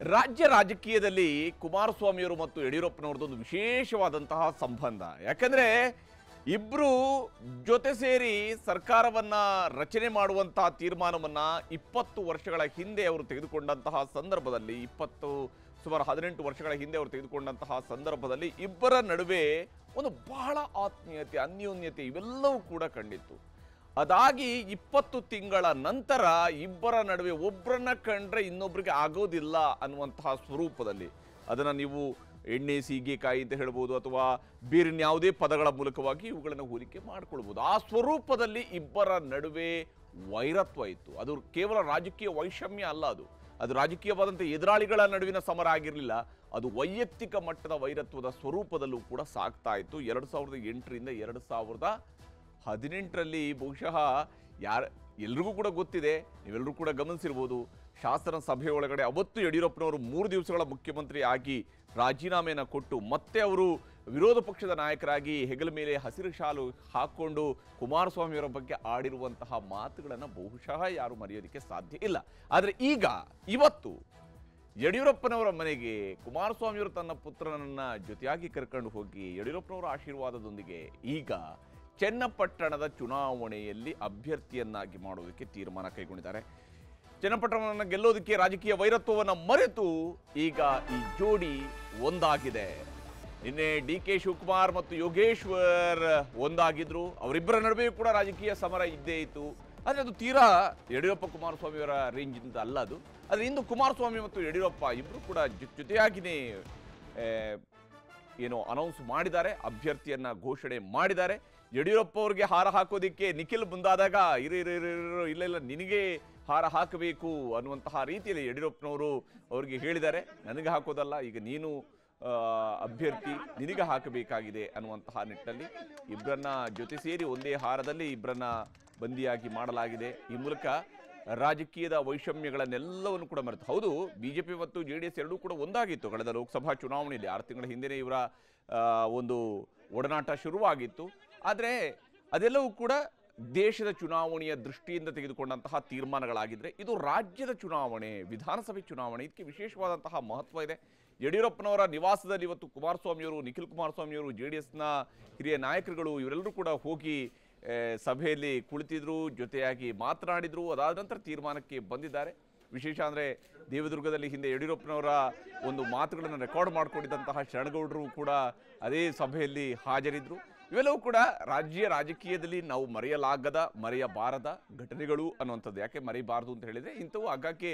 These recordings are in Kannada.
ರಾಜ್ಯ ರಾಜಕೀಯದಲ್ಲಿ ಕುಮಾರಸ್ವಾಮಿಯವರು ಮತ್ತು ಯಡಿಯೂರಪ್ಪನವ್ರದ್ದು ಒಂದು ವಿಶೇಷವಾದಂತಹ ಸಂಬಂಧ. ಯಾಕಂದ್ರೆ ಇಬ್ರು ಜೊತೆ ಸೇರಿ ಸರ್ಕಾರವನ್ನ ರಚನೆ ಮಾಡುವಂತಹ ತೀರ್ಮಾನವನ್ನ ಇಪ್ಪತ್ತು ವರ್ಷಗಳ ಹಿಂದೆ ಅವರು ತೆಗೆದುಕೊಂಡಂತಹ ಸಂದರ್ಭದಲ್ಲಿ, ಇಪ್ಪತ್ತು ಸುಮಾರು ಹದಿನೆಂಟು ವರ್ಷಗಳ ಹಿಂದೆ ಅವರು ತೆಗೆದುಕೊಂಡಂತಹ ಸಂದರ್ಭದಲ್ಲಿ ಇಬ್ಬರ ನಡುವೆ ಒಂದು ಬಹಳ ಆತ್ಮೀಯತೆ, ಅನ್ಯೋನ್ಯತೆ ಇವೆಲ್ಲವೂ ಕೂಡ ಕಂಡಿತ್ತು. ಅದಾಗಿ ಇಪ್ಪತ್ತು ತಿಂಗಳ ನಂತರ ಇಬ್ಬರ ನಡುವೆ ಒಬ್ಬರನ್ನ ಕಂಡ್ರೆ ಇನ್ನೊಬ್ಬರಿಗೆ ಆಗೋದಿಲ್ಲ ಅನ್ನುವಂತಹ ಸ್ವರೂಪದಲ್ಲಿ. ಅದನ್ನು ನೀವು ಎಣ್ಣೆ ಸೀಗೆಕಾಯಿ ಅಂತ ಹೇಳ್ಬೋದು ಅಥವಾ ಬೇರಿನ್ಯಾವುದೇ ಪದಗಳ ಮೂಲಕವಾಗಿ ಇವುಗಳನ್ನು ಹೋಲಿಕೆ ಮಾಡ್ಕೊಳ್ಬೋದು. ಆ ಸ್ವರೂಪದಲ್ಲಿ ಇಬ್ಬರ ನಡುವೆ ವೈರತ್ವ ಇತ್ತು. ಅದು ಕೇವಲ ರಾಜಕೀಯ ವೈಷಮ್ಯ ಅಲ್ಲ ಅದು. ಅದು ರಾಜಕೀಯವಾದಂಥ ಎದುರಾಳಿಗಳ ನಡುವಿನ ಸಮರ ಆಗಿರಲಿಲ್ಲ ಅದು ವೈಯಕ್ತಿಕ ಮಟ್ಟದ ವೈರತ್ವದ ಸ್ವರೂಪದಲ್ಲೂ ಕೂಡ ಸಾಗ್ತಾ ಇತ್ತು. ಎರಡು ಸಾವಿರದ ಎಂಟರಿಂದ ಎರಡು ಸಾವಿರದ ಹದಿನೆಂಟರಲ್ಲಿ ಬಹುಶಃ ಯಾರ, ಎಲ್ರಿಗೂ ಕೂಡ ಗೊತ್ತಿದೆ ನೀವೆಲ್ಲರೂ ಕೂಡ ಗಮನಿಸಿರ್ಬೋದು, ಶಾಸನ ಸಭೆ ಒಳಗಡೆ ಅವತ್ತು ಯಡಿಯೂರಪ್ಪನವರು ಮೂರು ದಿವಸಗಳ ಮುಖ್ಯಮಂತ್ರಿ ಆಗಿ ರಾಜೀನಾಮೆಯನ್ನು ಕೊಟ್ಟು ಮತ್ತೆ ಅವರು ವಿರೋಧ ಪಕ್ಷದ ನಾಯಕರಾಗಿ ಹೆಗಲ ಮೇಲೆ ಹಸಿರು ಶಾಲು ಹಾಕ್ಕೊಂಡು ಕುಮಾರಸ್ವಾಮಿಯವರ ಬಗ್ಗೆ ಆಡಿರುವಂತಹ ಮಾತುಗಳನ್ನು ಬಹುಶಃ ಯಾರು ಮರೆಯೋದಕ್ಕೆ ಸಾಧ್ಯ ಇಲ್ಲ. ಆದರೆ ಈಗ, ಇವತ್ತು ಯಡಿಯೂರಪ್ಪನವರ ಮನೆಗೆ ಕುಮಾರಸ್ವಾಮಿಯವರು ತನ್ನ ಪುತ್ರನನ್ನು ಜೊತೆಯಾಗಿ ಕರ್ಕೊಂಡು ಹೋಗಿ ಯಡಿಯೂರಪ್ಪನವರ ಆಶೀರ್ವಾದದೊಂದಿಗೆ ಈಗ ಚನ್ನಪಟ್ಟಣದ ಚುನಾವಣೆಯಲ್ಲಿ ಅಭ್ಯರ್ಥಿಯನ್ನಾಗಿ ಮಾಡೋದಕ್ಕೆ ತೀರ್ಮಾನ ಕೈಗೊಂಡಿದ್ದಾರೆ. ಚನ್ನಪಟ್ಟಣವನ್ನು ಗೆಲ್ಲೋದಕ್ಕೆ ರಾಜಕೀಯ ವೈರತ್ವವನ್ನು ಮರೆತು ಈಗ ಈ ಜೋಡಿ ಒಂದಾಗಿದೆ. ನಿನ್ನೆ ಡಿ ಕೆ ಶಿವಕುಮಾರ್ ಮತ್ತು ಯೋಗೇಶ್ವರ್ ಒಂದಾಗಿದ್ರು. ಅವರಿಬ್ಬರ ನಡುವೆಯೂ ಕೂಡ ರಾಜಕೀಯ ಸಮರ ಇದ್ದೇ ಇತ್ತು. ಆದರೆ ಅದು ತೀರಾ ಯಡಿಯೂರಪ್ಪ ಕುಮಾರಸ್ವಾಮಿಯವರ ರೇಂಜಿಂದ ಅಲ್ಲ ಅದು. ಆದರೆ ಇಂದು ಕುಮಾರಸ್ವಾಮಿ ಮತ್ತು ಯಡಿಯೂರಪ್ಪ ಇಬ್ಬರು ಕೂಡ ಜೊತೆಯಾಗಿನೇ ಏನು ಅನೌನ್ಸ್ ಮಾಡಿದ್ದಾರೆ, ಅಭ್ಯರ್ಥಿಯನ್ನ ಘೋಷಣೆ ಮಾಡಿದ್ದಾರೆ. ಯಡಿಯೂರಪ್ಪ ಅವ್ರಿಗೆ ಹಾರ ಹಾಕೋದಿಕ್ಕೆ ನಿಖಿಲ್ ಮುಂದಾದಾಗ ಇರು ಇಲ್ಲ ಇಲ್ಲ, ನಿನಗೆ ಹಾರ ಹಾಕಬೇಕು ಅನ್ನುವಂತಹ ರೀತಿಯಲ್ಲಿ ಯಡಿಯೂರಪ್ಪನವರು ಅವ್ರಿಗೆ ಹೇಳಿದ್ದಾರೆ. ನನಗೆ ಹಾಕೋದಲ್ಲ, ಈಗ ನೀನು ಅಭ್ಯರ್ಥಿ, ನಿನಗೆ ಹಾಕಬೇಕಾಗಿದೆ ಅನ್ನುವಂತಹ ನಿಟ್ಟಲ್ಲಿ ಇಬ್ಬರನ್ನ ಜೊತೆ ಸೇರಿ ಒಂದೇ ಹಾರದಲ್ಲಿ ಇಬ್ಬರನ್ನ ಬಂದಿಯಾಗಿ ಮಾಡಲಾಗಿದೆ. ಈ ಮೂಲಕ ರಾಜಕೀಯದ ವೈಷಮ್ಯಗಳನ್ನೆಲ್ಲವನ್ನು ಕೂಡ ಮರೆತು, ಹೌದು, ಬಿಜೆಪಿ ಮತ್ತು ಜೆ ಡಿ ಎಸ್ ಎರಡೂ ಕೂಡ ಒಂದಾಗಿತ್ತು ಕಳೆದ ಲೋಕಸಭಾ ಚುನಾವಣೆಯಲ್ಲಿ. ಆರು ತಿಂಗಳ ಹಿಂದೆಯೇ ಇವರ ಒಂದು ಒಡನಾಟ ಶುರುವಾಗಿತ್ತು. ಆದರೆ ಅದೆಲ್ಲವೂ ಕೂಡ ದೇಶದ ಚುನಾವಣೆಯ ದೃಷ್ಟಿಯಿಂದ ತೆಗೆದುಕೊಂಡಂತಹ ತೀರ್ಮಾನಗಳಾಗಿದ್ದರೆ ಇದು ರಾಜ್ಯದ ಚುನಾವಣೆ, ವಿಧಾನಸಭೆ ಚುನಾವಣೆ. ಇದಕ್ಕೆ ವಿಶೇಷವಾದಂತಹ ಮಹತ್ವ ಇದೆ. ಯಡಿಯೂರಪ್ಪನವರ ನಿವಾಸದಲ್ಲಿ ಇವತ್ತು ಕುಮಾರಸ್ವಾಮಿಯವರು, ನಿಖಿಲ್ ಕುಮಾರಸ್ವಾಮಿಯವರು ಜೆ ಡಿ ಎಸ್ನ ಹಿರಿಯ ನಾಯಕರುಗಳು ಇವರೆಲ್ಲರೂ ಕೂಡ ಹೋಗಿ ಸಭೆಯಲ್ಲಿ ಕುಳಿತಿದ್ರು, ಜೊತೆಯಾಗಿ ಮಾತನಾಡಿದರು. ಅದಾದ ನಂತರ ತೀರ್ಮಾನಕ್ಕೆ ಬಂದಿದ್ದಾರೆ. ವಿಶೇಷ ಅಂದರೆ ದೇವದುರ್ಗದಲ್ಲಿ ಹಿಂದೆ ಯಡಿಯೂರಪ್ಪನವರ ಒಂದು ಮಾತುಗಳನ್ನು ರೆಕಾರ್ಡ್ ಮಾಡಿಕೊಂಡಿದ್ದಂತಹ ಶರಣಗೌಡರು ಕೂಡ ಅದೇ ಸಭೆಯಲ್ಲಿ ಹಾಜರಿದ್ದರು ಇವೆಲ್ಲವೂ ಕೂಡ ರಾಜ್ಯ ರಾಜಕೀಯದಲ್ಲಿ ನಾವು ಮರೆಯಲಾಗದ, ಮರೆಯಬಾರದ ಘಟನೆಗಳು ಅನ್ನುವಂಥದ್ದು. ಯಾಕೆ ಮರೆಯಬಾರದು ಅಂತ ಹೇಳಿದರೆ, ಇಂಥವು ಆಗಾಗ್ಗೆ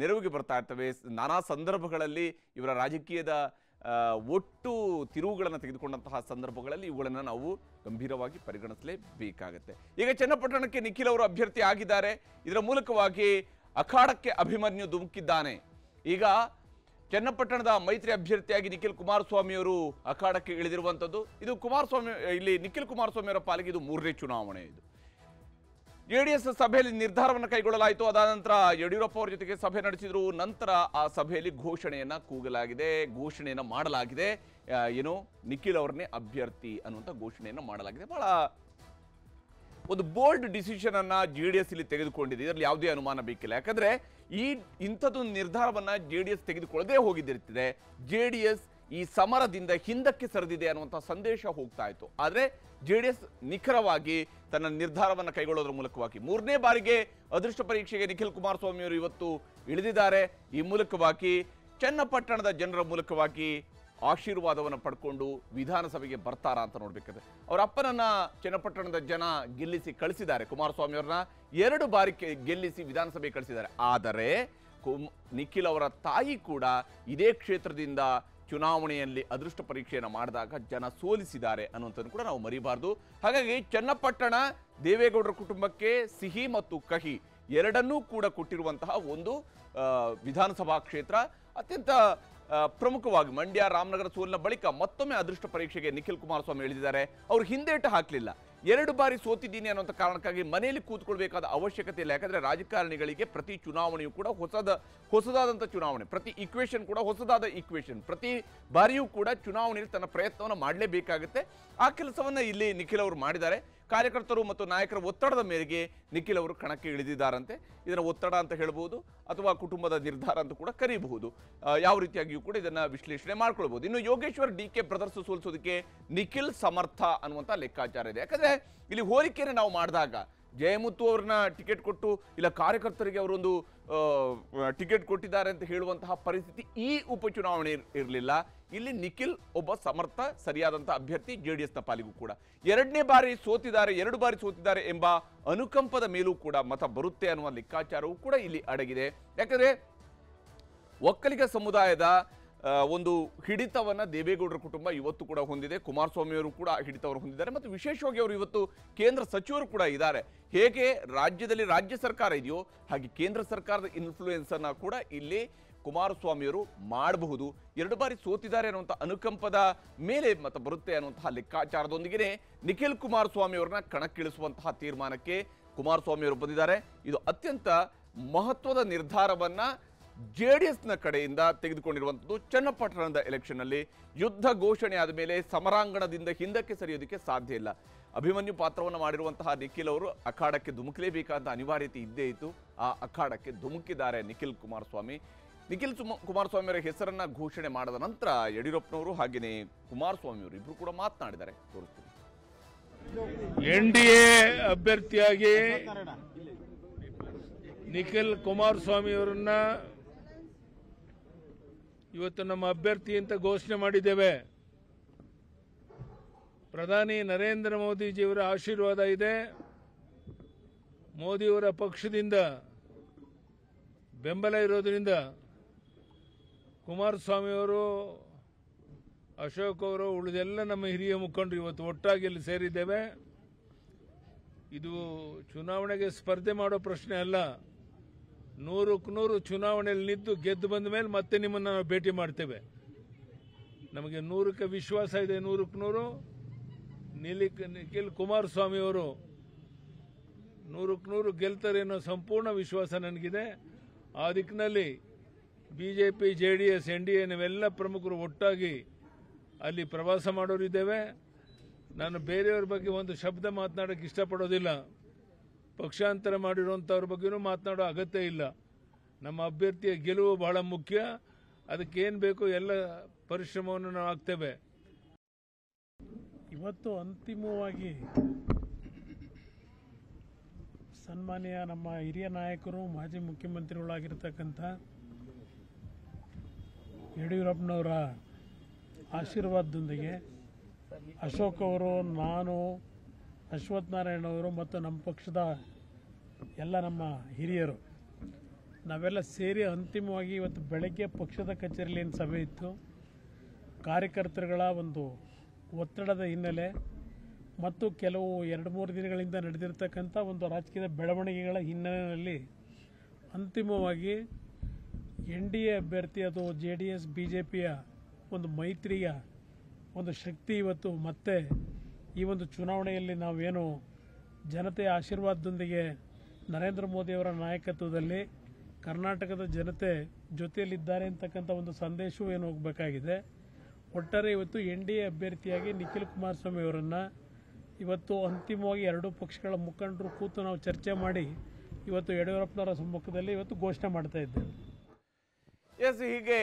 ನೆರವಿಗೆ ಬರ್ತಾ ಇರ್ತವೆ. ನಾನಾ ಸಂದರ್ಭಗಳಲ್ಲಿ ಇವರ ರಾಜಕೀಯದ ಒಟ್ಟು ತಿರುವುಗಳನ್ನು ತೆಗೆದುಕೊಂಡಂತಹ ಸಂದರ್ಭಗಳಲ್ಲಿ ಇವುಗಳನ್ನು ನಾವು ಗಂಭೀರವಾಗಿ ಪರಿಗಣಿಸಲೇಬೇಕಾಗತ್ತೆ. ಈಗ ಚನ್ನಪಟ್ಟಣಕ್ಕೆ ನಿಖಿಲ್ ಅವರು ಅಭ್ಯರ್ಥಿ ಆಗಿದ್ದಾರೆ. ಇದರ ಮೂಲಕವಾಗಿ ಅಖಾಡಕ್ಕೆ ಅಭಿಮನ್ಯು ಧುಮುಕಿದ್ದಾನೆ ಈಗ ಚನ್ನಪಟ್ಟಣದ ಮೈತ್ರಿ ಅಭ್ಯರ್ಥಿಯಾಗಿ ನಿಖಿಲ್ ಕುಮಾರಸ್ವಾಮಿ ಅವರು ಅಖಾಡಕ್ಕೆ ಇಳಿದಿರುವಂಥದ್ದು ಇದು ಕುಮಾರಸ್ವಾಮಿ, ಇಲ್ಲಿ ನಿಖಿಲ್ ಕುಮಾರಸ್ವಾಮಿ ಅವರ ಪಾಲಿಗೆ ಇದು ಮೂರನೇ ಚುನಾವಣೆ ಇದು. ಜೆಡಿಎಸ್ ಸಭೆಯಲ್ಲಿ ನಿರ್ಧಾರವನ್ನು ಕೈಗೊಳ್ಳಲಾಯಿತು. ಅದಾದ ನಂತರ ಯಡಿಯೂರಪ್ಪ ಅವರ ಜೊತೆಗೆ ಸಭೆ ನಡೆಸಿದ್ರು. ನಂತರ ಆ ಸಭೆಯಲ್ಲಿ ಘೋಷಣೆಯನ್ನ ಕೂಗಲಾಗಿದೆ. ಘೋಷಣೆಯನ್ನ ಮಾಡಲಾಗಿದೆ. ಏನು, ನಿಖಿಲ್ ಅವರನ್ನೇ ಅಭ್ಯರ್ಥಿ ಅನ್ನುವಂಥ ಘೋಷಣೆಯನ್ನ ಮಾಡಲಾಗಿದೆ. ಬಹಳ ಒಂದು ಬೋಲ್ಡ್ ಡಿಸಿಷನ್ ಅನ್ನ ಜೆ ಡಿ ಎಸ್ ಇಲ್ಲಿ ತೆಗೆದುಕೊಂಡಿದೆ. ಇದರಲ್ಲಿ ಯಾವುದೇ ಅನುಮಾನ ಬೇಕಿಲ್ಲ. ಯಾಕಂದ್ರೆ ಈ ಇಂಥದ್ದೊಂದು ನಿರ್ಧಾರವನ್ನ ಜೆ ಡಿ ಎಸ್ ತೆಗೆದುಕೊಳ್ಳದೆ ಹೋಗಿದ್ದಿರ್ತದೆ. ಜೆ ಡಿ ಎಸ್ ಈ ಸಮರದಿಂದ ಹಿಂದಕ್ಕೆ ಸರಿದಿದೆ ಅನ್ನುವಂಥ ಸಂದೇಶ ಹೋಗ್ತಾ ಇತ್ತು. ಆದರೆ ಜೆ ಡಿ ಎಸ್ ನಿಖರವಾಗಿ ತನ್ನ ನಿರ್ಧಾರವನ್ನು ಕೈಗೊಳ್ಳೋದ್ರ ಮೂಲಕವಾಗಿ ಮೂರನೇ ಬಾರಿಗೆ ಅದೃಷ್ಟ ಪರೀಕ್ಷೆಗೆ ನಿಖಿಲ್ ಕುಮಾರಸ್ವಾಮಿ ಅವರು ಇವತ್ತು ಇಳಿದಿದ್ದಾರೆ. ಈ ಮೂಲಕವಾಗಿ ಚನ್ನಪಟ್ಟಣದ ಜನರ ಮೂಲಕವಾಗಿ ಆಶೀರ್ವಾದವನ್ನು ಪಡ್ಕೊಂಡು ವಿಧಾನಸಭೆಗೆ ಬರ್ತಾರಾ ಅಂತ ನೋಡ್ಬೇಕಾದ್ರೆ ಅವರ ಅಪ್ಪನನ್ನ ಚನ್ನಪಟ್ಟಣದ ಜನ ಗೆಲ್ಲಿಸಿ ಕಳಿಸಿದ್ದಾರೆ. ಕುಮಾರಸ್ವಾಮಿ ಅವರನ್ನ ಎರಡು ಬಾರಿ ಗೆಲ್ಲಿಸಿ ವಿಧಾನಸಭೆಗೆ ಕಳಿಸಿದ್ದಾರೆ. ಆದರೆ ಕುಮ್, ನಿಖಿಲ್ ಅವರ ತಾಯಿ ಕೂಡ ಇದೇ ಕ್ಷೇತ್ರದಿಂದ ಚುನಾವಣೆಯಲ್ಲಿ ಅದೃಷ್ಟ ಪರೀಕ್ಷೆಯನ್ನು ಮಾಡಿದಾಗ ಜನ ಸೋಲಿಸಿದ್ದಾರೆ ಅನ್ನುವಂಥದ್ದು ಕೂಡ ನಾವು ಮರಿಬಾರ್ದು. ಹಾಗಾಗಿ ಚನ್ನಪಟ್ಟಣ, ದೇವೇಗೌಡರ ಕುಟುಂಬಕ್ಕೆ ಸಿಹಿ ಮತ್ತು ಕಹಿ ಎರಡನ್ನೂ ಕೂಡ ಕೊಟ್ಟಿರುವಂತಹ ಒಂದು ವಿಧಾನಸಭಾ ಕ್ಷೇತ್ರ. ಅತ್ಯಂತ ಪ್ರಮುಖವಾಗಿ ಮಂಡ್ಯ, ರಾಮನಗರ, ಸೋಲಿನ ಬಳಿಕ ಮತ್ತೊಮ್ಮೆ ಅದೃಷ್ಟ ಪರೀಕ್ಷೆಗೆ ನಿಖಿಲ್ ಕುಮಾರಸ್ವಾಮಿ ಹೇಳಿದ್ದಾರೆ ಅವರು ಹಿಂದೇಟು ಹಾಕಲಿಲ್ಲ. ಎರಡು ಬಾರಿ ಸೋತಿದ್ದೀನಿ ಅನ್ನೋಂಥ ಕಾರಣಕ್ಕಾಗಿ ಮನೆಯಲ್ಲಿ ಕೂತ್ಕೊಳ್ಬೇಕಾದ ಅವಶ್ಯಕತೆ ಇಲ್ಲ. ಯಾಕಂದರೆ ರಾಜಕಾರಣಿಗಳಿಗೆ ಪ್ರತಿ ಚುನಾವಣೆಯೂ ಕೂಡ ಹೊಸದ, ಹೊಸದಾದಂಥ ಚುನಾವಣೆ, ಪ್ರತಿ ಇಕ್ವೇಷನ್ ಕೂಡ ಹೊಸದಾದ ಇಕ್ವೇಷನ್ ಪ್ರತಿ ಬಾರಿಯೂ ಕೂಡ ಚುನಾವಣೆಯಲ್ಲಿ ತನ್ನ ಪ್ರಯತ್ನವನ್ನು ಮಾಡಲೇಬೇಕಾಗುತ್ತೆ. ಆ ಕೆಲಸವನ್ನು ಇಲ್ಲಿ ನಿಖಿಲ್ ಅವರು ಮಾಡಿದ್ದಾರೆ. ಕಾರ್ಯಕರ್ತರು ಮತ್ತು ನಾಯಕರ ಒತ್ತಡದ ಮೇರೆಗೆ ನಿಖಿಲ್ ಅವರು ಕಣಕ್ಕೆ ಇಳಿದಿದ್ದಾರಂತೆ. ಇದರ ಒತ್ತಡ ಅಂತ ಹೇಳ್ಬೋದು, ಅಥವಾ ಕುಟುಂಬದ ನಿರ್ಧಾರ ಅಂತ ಕೂಡ ಕರೀಬಹುದು. ಯಾವ ರೀತಿಯಾಗಿಯೂ ಕೂಡ ಇದನ್ನು ವಿಶ್ಲೇಷಣೆ ಮಾಡ್ಕೊಳ್ಬಹುದು ಇನ್ನು ಯೋಗೇಶ್ವರ್ ಡಿ ಕೆ ಬ್ರದರ್ಸ್ ಸೋಲಿಸೋದಕ್ಕೆ ನಿಖಿಲ್ ಸಮರ್ಥ ಅನ್ನುವಂಥ ಲೆಕ್ಕಾಚಾರ ಇದೆ. ಯಾಕಂದರೆ ಇಲ್ಲಿ ಹೋಲಿಕೆಯನ್ನು ನಾವು ಮಾಡಿದಾಗ ಜಯಮುತ್ತು ಅವ್ರನ್ನ ಟಿಕೆಟ್ ಕೊಟ್ಟು, ಇಲ್ಲ ಕಾರ್ಯಕರ್ತರಿಗೆ ಅವರೊಂದು ಟಿಕೆಟ್ ಕೊಟ್ಟಿದ್ದಾರೆ ಅಂತ ಹೇಳುವಂತಹ ಪರಿಸ್ಥಿತಿ ಈ ಉಪಚುನಾವಣೆ ಇರಲಿಲ್ಲ. ಇಲ್ಲಿ ನಿಖಿಲ್ ಒಬ್ಬ ಸಮರ್ಥ ಸರಿಯಾದಂಥ ಅಭ್ಯರ್ಥಿ ಜೆ ಡಿ ಎಸ್ನ ಪಾಲಿಗೂ ಕೂಡ. ಎರಡನೇ ಬಾರಿ ಸೋತಿದ್ದಾರೆ, ಎರಡು ಬಾರಿ ಸೋತಿದ್ದಾರೆ ಎಂಬ ಅನುಕಂಪದ ಮೇಲೂ ಕೂಡ ಮತ ಬರುತ್ತೆ ಅನ್ನುವ ಲೆಕ್ಕಾಚಾರವೂ ಕೂಡ ಇಲ್ಲಿ ಅಡಗಿದೆ. ಯಾಕಂದ್ರೆ ಒಕ್ಕಲಿಗ ಸಮುದಾಯದ ಒಂದು ಹಿಡಿತವನ್ನ ದೇವೇಗೌಡರ ಕುಟುಂಬ ಇವತ್ತು ಕೂಡ ಹೊಂದಿದೆ ಕುಮಾರಸ್ವಾಮಿ ಅವರು ಕೂಡ ಹಿಡಿತವರು ಹೊಂದಿದ್ದಾರೆ ಮತ್ತು ವಿಶೇಷವಾಗಿ ಅವರು ಇವತ್ತು ಕೇಂದ್ರ ಸಚಿವರು ಕೂಡ ಇದ್ದಾರೆ. ಹೇಗೆ ರಾಜ್ಯದಲ್ಲಿ ರಾಜ್ಯ ಸರ್ಕಾರ ಇದೆಯೋ ಹಾಗೆ ಕೇಂದ್ರ ಸರ್ಕಾರದ ಇನ್ಫ್ಲೂಯೆನ್ಸ್ ಅನ್ನ ಕೂಡ ಇಲ್ಲಿ ಕುಮಾರಸ್ವಾಮಿಯವರು ಮಾಡಬಹುದು. ಎರಡು ಬಾರಿ ಸೋತಿದ್ದಾರೆ ಅನ್ನುವಂಥ ಅನುಕಂಪದ ಮೇಲೆ ಮತ ಬರುತ್ತೆ ಅನ್ನುವಂತಹ ಲೆಕ್ಕಾಚಾರದೊಂದಿಗೆ ನಿಖಿಲ್ ಕುಮಾರಸ್ವಾಮಿ ಅವರನ್ನ ಕಣಕ್ಕಿಳಿಸುವಂತಹ ತೀರ್ಮಾನಕ್ಕೆ ಕುಮಾರಸ್ವಾಮಿ ಅವರು ಬಂದಿದ್ದಾರೆ. ಇದು ಅತ್ಯಂತ ಮಹತ್ವದ ನಿರ್ಧಾರವನ್ನ ಜೆ ಡಿ ಎಸ್ನ ಕಡೆಯಿಂದ ತೆಗೆದುಕೊಂಡಿರುವಂಥದ್ದು ಚನ್ನಪಟ್ಟಣದ ಎಲೆಕ್ಷನ್ನಲ್ಲಿ ಯುದ್ಧ ಘೋಷಣೆ ಆದ ಮೇಲೆ ಸಮರಾಂಗಣದಿಂದ ಹಿಂದಕ್ಕೆ ಸರಿಯೋದಕ್ಕೆ ಸಾಧ್ಯ ಇಲ್ಲ. ಅಭಿಮನ್ಯು ಪಾತ್ರವನ್ನು ಮಾಡಿರುವಂತಹ ನಿಖಿಲ್ ಅವರು ಅಖಾಡಕ್ಕೆ ಧುಮುಕಲೇಬೇಕಾದ ಅನಿವಾರ್ಯತೆ ಇದ್ದೇ ಇತ್ತು. ಆ ಅಖಾಡಕ್ಕೆ ಧುಮುಕಿದ್ದಾರೆ ನಿಖಿಲ್ ಕುಮಾರಸ್ವಾಮಿ. ನಿಖಿಲ್ ಕುಮಾರಸ್ವಾಮಿ ಅವರ ಹೆಸರನ್ನ ಘೋಷಣೆ ಮಾಡಿದ ನಂತರ ಯಡಿಯೂರಪ್ಪನವರು ಹಾಗೆಯೇ ಕುಮಾರಸ್ವಾಮಿ ಅವರು ಇಬ್ರು ಕೂಡ ಮಾತನಾಡಿದ್ದಾರೆ. ತೋರಿಸ್ತೀನಿ. ಎನ್ ಡಿ ಎ ಅಭ್ಯರ್ಥಿಯಾಗಿ ನಿಖಿಲ್ ಕುಮಾರಸ್ವಾಮಿ ಅವರನ್ನ ಇವತ್ತು ನಮ್ಮ ಅಭ್ಯರ್ಥಿ ಅಂತ ಘೋಷಣೆ ಮಾಡಿದ್ದೇವೆ. ಪ್ರಧಾನಿ ನರೇಂದ್ರ ಮೋದಿಜಿಯವರ ಆಶೀರ್ವಾದ ಇದೆ. ಮೋದಿಯವರ ಪಕ್ಷದಿಂದ ಬೆಂಬಲ ಇರೋದ್ರಿಂದ ಕುಮಾರಸ್ವಾಮಿ ಅವರು ಅಶೋಕ್ ಅವರು ಉಳಿದೆಲ್ಲ ನಮ್ಮ ಹಿರಿಯ ಮುಖಂಡರು ಇವತ್ತು ಒಟ್ಟಾಗಿ ಇಲ್ಲಿ ಸೇರಿದ್ದೇವೆ. ಇದು ಚುನಾವಣೆಗೆ ಸ್ಪರ್ಧೆ ಮಾಡೋ ಪ್ರಶ್ನೆ ಅಲ್ಲ. ನೂರಕ್ಕೆ ನೂರು ಚುನಾವಣೆಯಲ್ಲಿ ನಿಂತು ಗೆದ್ದು ಬಂದ ಮೇಲೆ ಮತ್ತೆ ನಿಮ್ಮನ್ನು ನಾವು ಭೇಟಿ ಮಾಡ್ತೇವೆ. ನಮಗೆ ನೂರಕ್ಕೆ ವಿಶ್ವಾಸ ಇದೆ ನೂರಕ್ಕೆ ನೂರು. ನಿಲಿಕ್ ನಿಖಿಲ್ ಕುಮಾರಸ್ವಾಮಿಯವರು ನೂರಕ್ಕೆ ನೂರು ಗೆಲ್ತಾರೆ ಅನ್ನೋ ಸಂಪೂರ್ಣ ವಿಶ್ವಾಸ ನನಗಿದೆ. ಆ ದಿಕ್ಕಿನಲ್ಲಿ BJP J D S N D A ನಾವೆಲ್ಲ ಪ್ರಮುಖರು ಒಟ್ಟಾಗಿ ಅಲ್ಲಿ ಪ್ರವಾಸ ಮಾಡೋರಿದ್ದೇವೆ ನಾನು ಬೇರೆಯವ್ರ ಬಗ್ಗೆ ಒಂದು ಶಬ್ದ ಮಾತನಾಡೋಕ್ಕೆ ಇಷ್ಟಪಡೋದಿಲ್ಲ. ಪಕ್ಷಾಂತರ ಮಾಡಿರುವಂಥವ್ರ ಬಗ್ಗೆನೂ ಮಾತನಾಡೋ ಅಗತ್ಯ ಇಲ್ಲ. ನಮ್ಮ ಅಭ್ಯರ್ಥಿಯ ಗೆಲುವು ಬಹಳ ಮುಖ್ಯ. ಅದಕ್ಕೇನು ಬೇಕು ಎಲ್ಲ ಪರಿಶ್ರಮವನ್ನು ನಾವು ಹಾಕ್ತೇವೆ ಇವತ್ತು ಅಂತಿಮವಾಗಿ ಸನ್ಮಾನ್ಯ ನಮ್ಮ ಹಿರಿಯ ನಾಯಕರು, ಮಾಜಿ ಮುಖ್ಯಮಂತ್ರಿಗಳಾಗಿರ್ತಕ್ಕಂಥ ಯಡಿಯೂರಪ್ಪನವರ ಆಶೀರ್ವಾದದೊಂದಿಗೆ ಅಶೋಕ್ ಅವರು, ನಾನು ಅಶ್ವಥ್ ನಾರಾಯಣ ಅವರು ಮತ್ತು ನಮ್ಮ ಪಕ್ಷದ ಎಲ್ಲ ನಮ್ಮ ಹಿರಿಯರು, ನಾವೆಲ್ಲ ಸೇರಿ ಅಂತಿಮವಾಗಿ ಇವತ್ತು ಬೆಳಗ್ಗೆ ಪಕ್ಷದ ಕಚೇರಿಯಲ್ಲಿ ಏನು ಸಭೆ ಇತ್ತು ಕಾರ್ಯಕರ್ತರುಗಳ ಒಂದು ಒತ್ತಡದ ಹಿನ್ನೆಲೆ ಮತ್ತು ಕೆಲವು ಎರಡು ಮೂರು ದಿನಗಳಿಂದ ನಡೆದಿರ್ತಕ್ಕಂಥ ಒಂದು ರಾಜಕೀಯ ಬೆಳವಣಿಗೆಗಳ ಹಿನ್ನೆಲೆಯಲ್ಲಿ ಅಂತಿಮವಾಗಿ ಎನ್ ಡಿ ಎ ಅಭ್ಯರ್ಥಿ ಅಥವಾ J D S, B J ಪಿಯ ಒಂದು ಮೈತ್ರಿಯ ಒಂದು ಶಕ್ತಿ ಇವತ್ತು. ಮತ್ತೆ ಈ ಒಂದು ಚುನಾವಣೆಯಲ್ಲಿ ನಾವೇನು ಜನತೆಯ ಆಶೀರ್ವಾದದೊಂದಿಗೆ ನರೇಂದ್ರ ಮೋದಿಯವರ ನಾಯಕತ್ವದಲ್ಲಿ ಕರ್ನಾಟಕದ ಜನತೆ ಜೊತೆಯಲ್ಲಿದ್ದಾರೆ ಅಂತಕ್ಕಂಥ ಒಂದು ಸಂದೇಶವೂ ಏನು ಹೋಗಬೇಕಾಗಿದೆ. ಒಟ್ಟಾರೆ ಇವತ್ತು ಎನ್ ಡಿ ಎ ಅಭ್ಯರ್ಥಿಯಾಗಿ ನಿಖಿಲ್ ಕುಮಾರಸ್ವಾಮಿ ಅವರನ್ನು ಇವತ್ತು ಅಂತಿಮವಾಗಿ ಎರಡೂ ಪಕ್ಷಗಳ ಮುಖಂಡರು ಕೂತು ನಾವು ಚರ್ಚೆ ಮಾಡಿ ಇವತ್ತು ಯಡಿಯೂರಪ್ಪನವರ ಸಮ್ಮುಖದಲ್ಲಿ ಇವತ್ತು ಘೋಷಣೆ ಮಾಡ್ತಾ ಎಸ್, ಹೀಗೆ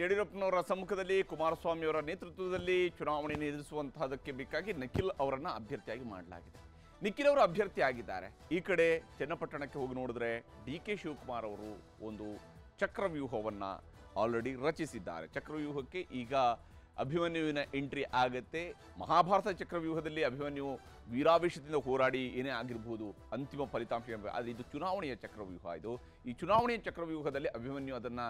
ಯಡಿಯೂರಪ್ಪನವರ ಸಮ್ಮುಖದಲ್ಲಿ ಕುಮಾರಸ್ವಾಮಿ ಅವರ ನೇತೃತ್ವದಲ್ಲಿ ಚುನಾವಣೆಯನ್ನು ಎದುರಿಸುವಂತಹದಕ್ಕೆ ಬೇಕಾಗಿ ನಿಖಿಲ್ ಅವರನ್ನು ಅಭ್ಯರ್ಥಿಯಾಗಿ ಮಾಡಲಾಗಿದೆ. ನಿಖಿಲ್ ಅವರು ಅಭ್ಯರ್ಥಿ ಆಗಿದ್ದಾರೆ ಈ ಕಡೆ ಚನ್ನಪಟ್ಟಣಕ್ಕೆ ಹೋಗಿ ನೋಡಿದ್ರೆ ಡಿ ಕೆ ಶಿವಕುಮಾರ್ ಅವರು ಒಂದು ಚಕ್ರವ್ಯೂಹವನ್ನ ಆಲ್ರೆಡಿ ರಚಿಸಿದ್ದಾರೆ. ಚಕ್ರವ್ಯೂಹಕ್ಕೆ ಈಗ ಅಭಿಮನ್ಯುವಿನ ಎಂಟ್ರಿ ಆಗತ್ತೆ. ಮಹಾಭಾರತ ಚಕ್ರವ್ಯೂಹದಲ್ಲಿ ಅಭಿಮನ್ಯು ವೀರಾವೇಶದಿಂದ ಹೋರಾಡಿ ಏನೇ ಆಗಿರ್ಬೋದು ಅಂತಿಮ ಫಲಿತಾಂಶ ಆದರೆ ಇದು ಚುನಾವಣೆಯ ಚಕ್ರವ್ಯೂಹ ಇದು. ಈ ಚುನಾವಣೆಯ ಚಕ್ರವ್ಯೂಹದಲ್ಲಿ ಅಭಿಮನ್ಯು ಅದನ್ನ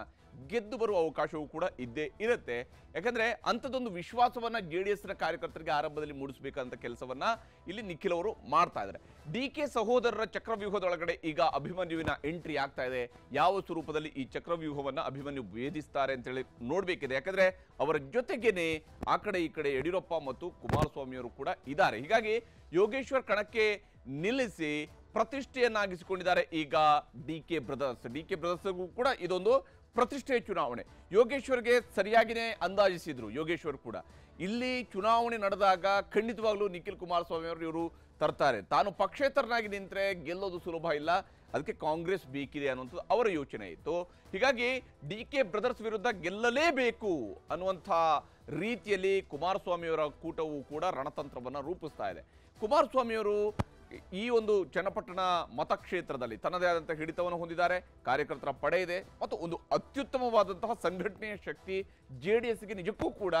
ಗೆದ್ದು ಬರುವ ಅವಕಾಶವೂ ಕೂಡ ಇದ್ದೇ ಇರುತ್ತೆ. ಯಾಕಂದ್ರೆ ಅಂಥದ್ದೊಂದು ವಿಶ್ವಾಸವನ್ನ ಜೆ ಡಿ ಕಾರ್ಯಕರ್ತರಿಗೆ ಆರಂಭದಲ್ಲಿ ಮೂಡಿಸಬೇಕಂತ ಕೆಲಸವನ್ನ ಇಲ್ಲಿ ನಿಖಿಲ್ ಅವರು ಮಾಡ್ತಾ ಇದ್ದಾರೆ. ಡಿ ಕೆ ಸಹೋದರರ ಚಕ್ರವ್ಯೂಹದೊಳಗಡೆ ಈಗ ಅಭಿಮನ್ಯುವಿನ ಎಂಟ್ರಿ ಆಗ್ತಾ ಇದೆ. ಯಾವ ಸ್ವರೂಪದಲ್ಲಿ ಈ ಚಕ್ರವ್ಯೂಹವನ್ನ ಅಭಿಮನ್ಯು ಭೇದಿಸ್ತಾರೆ ಅಂತೇಳಿ ನೋಡ್ಬೇಕಿದೆ. ಯಾಕಂದ್ರೆ ಅವರ ಜೊತೆಗೇನೆ ಆ ಕಡೆ ಈ ಕಡೆ ಯಡಿಯೂರಪ್ಪ ಮತ್ತು ಕುಮಾರಸ್ವಾಮಿಯವರು ಕೂಡ ಇದ್ದಾರೆ. ಹೀಗಾಗಿ ಯೋಗೇಶ್ವರ್ ಕಣಕ್ಕೆ ನಿಲ್ಲಿಸಿ ಪ್ರತಿಷ್ಠೆಯನ್ನಾಗಿಸಿಕೊಂಡಿದ್ದಾರೆ. ಈಗ D K brothers D K ಬ್ರದರ್ಸ್ಗೂ ಕೂಡ ಇದೊಂದು ಪ್ರತಿಷ್ಠೆಯ ಚುನಾವಣೆ. ಯೋಗೇಶ್ವರ್ಗೆ ಸರಿಯಾಗಿನೇ ಅಂದಾಜಿಸಿದ್ರು. ಯೋಗೇಶ್ವರ್ ಕೂಡ. ಇಲ್ಲಿ ಚುನಾವಣೆ ನಡೆದಾಗ ಖಂಡಿತವಾಗ್ಲೂ ನಿಖಿಲ್ ಕುಮಾರಸ್ವಾಮಿ ಅವರು ಇವರು ತರ್ತಾರೆ. ತಾನು ಪಕ್ಷೇತರನಾಗಿ ನಿಂತರೆ ಗೆಲ್ಲೋದು ಸುಲಭ ಇಲ್ಲ. ಅದಕ್ಕೆ ಕಾಂಗ್ರೆಸ್ ಬೇಕಿದೆ ಅನ್ನುವಂಥದ್ದು ಅವರ ಯೋಚನೆ ಇತ್ತು. ಹೀಗಾಗಿ ಡಿ ಕೆ ಬ್ರದರ್ಸ್ ವಿರುದ್ಧ ಗೆಲ್ಲಲೇಬೇಕು ಅನ್ನುವಂಥ ರೀತಿಯಲ್ಲಿ ಕುಮಾರಸ್ವಾಮಿಯವರ ಕೂಟವು ಕೂಡ ರಣತಂತ್ರವನ್ನು ರೂಪಿಸ್ತಾ ಇದೆ. ಕುಮಾರಸ್ವಾಮಿಯವರು ಈ ಒಂದು ಚನ್ನಪಟ್ಟಣ ಮತಕ್ಷೇತ್ರದಲ್ಲಿ ತನ್ನದೇ ಆದಂಥ ಹಿಡಿತವನ್ನು ಹೊಂದಿದ್ದಾರೆ. ಕಾರ್ಯಕರ್ತರ ಪಡೆ ಇದೆ. ಮತ್ತು ಒಂದು ಅತ್ಯುತ್ತಮವಾದಂತಹ ಸಂಘಟನೆಯ ಶಕ್ತಿ ಜೆ ಡಿ ಎಸ್ಗೆ ನಿಜಕ್ಕೂ ಕೂಡ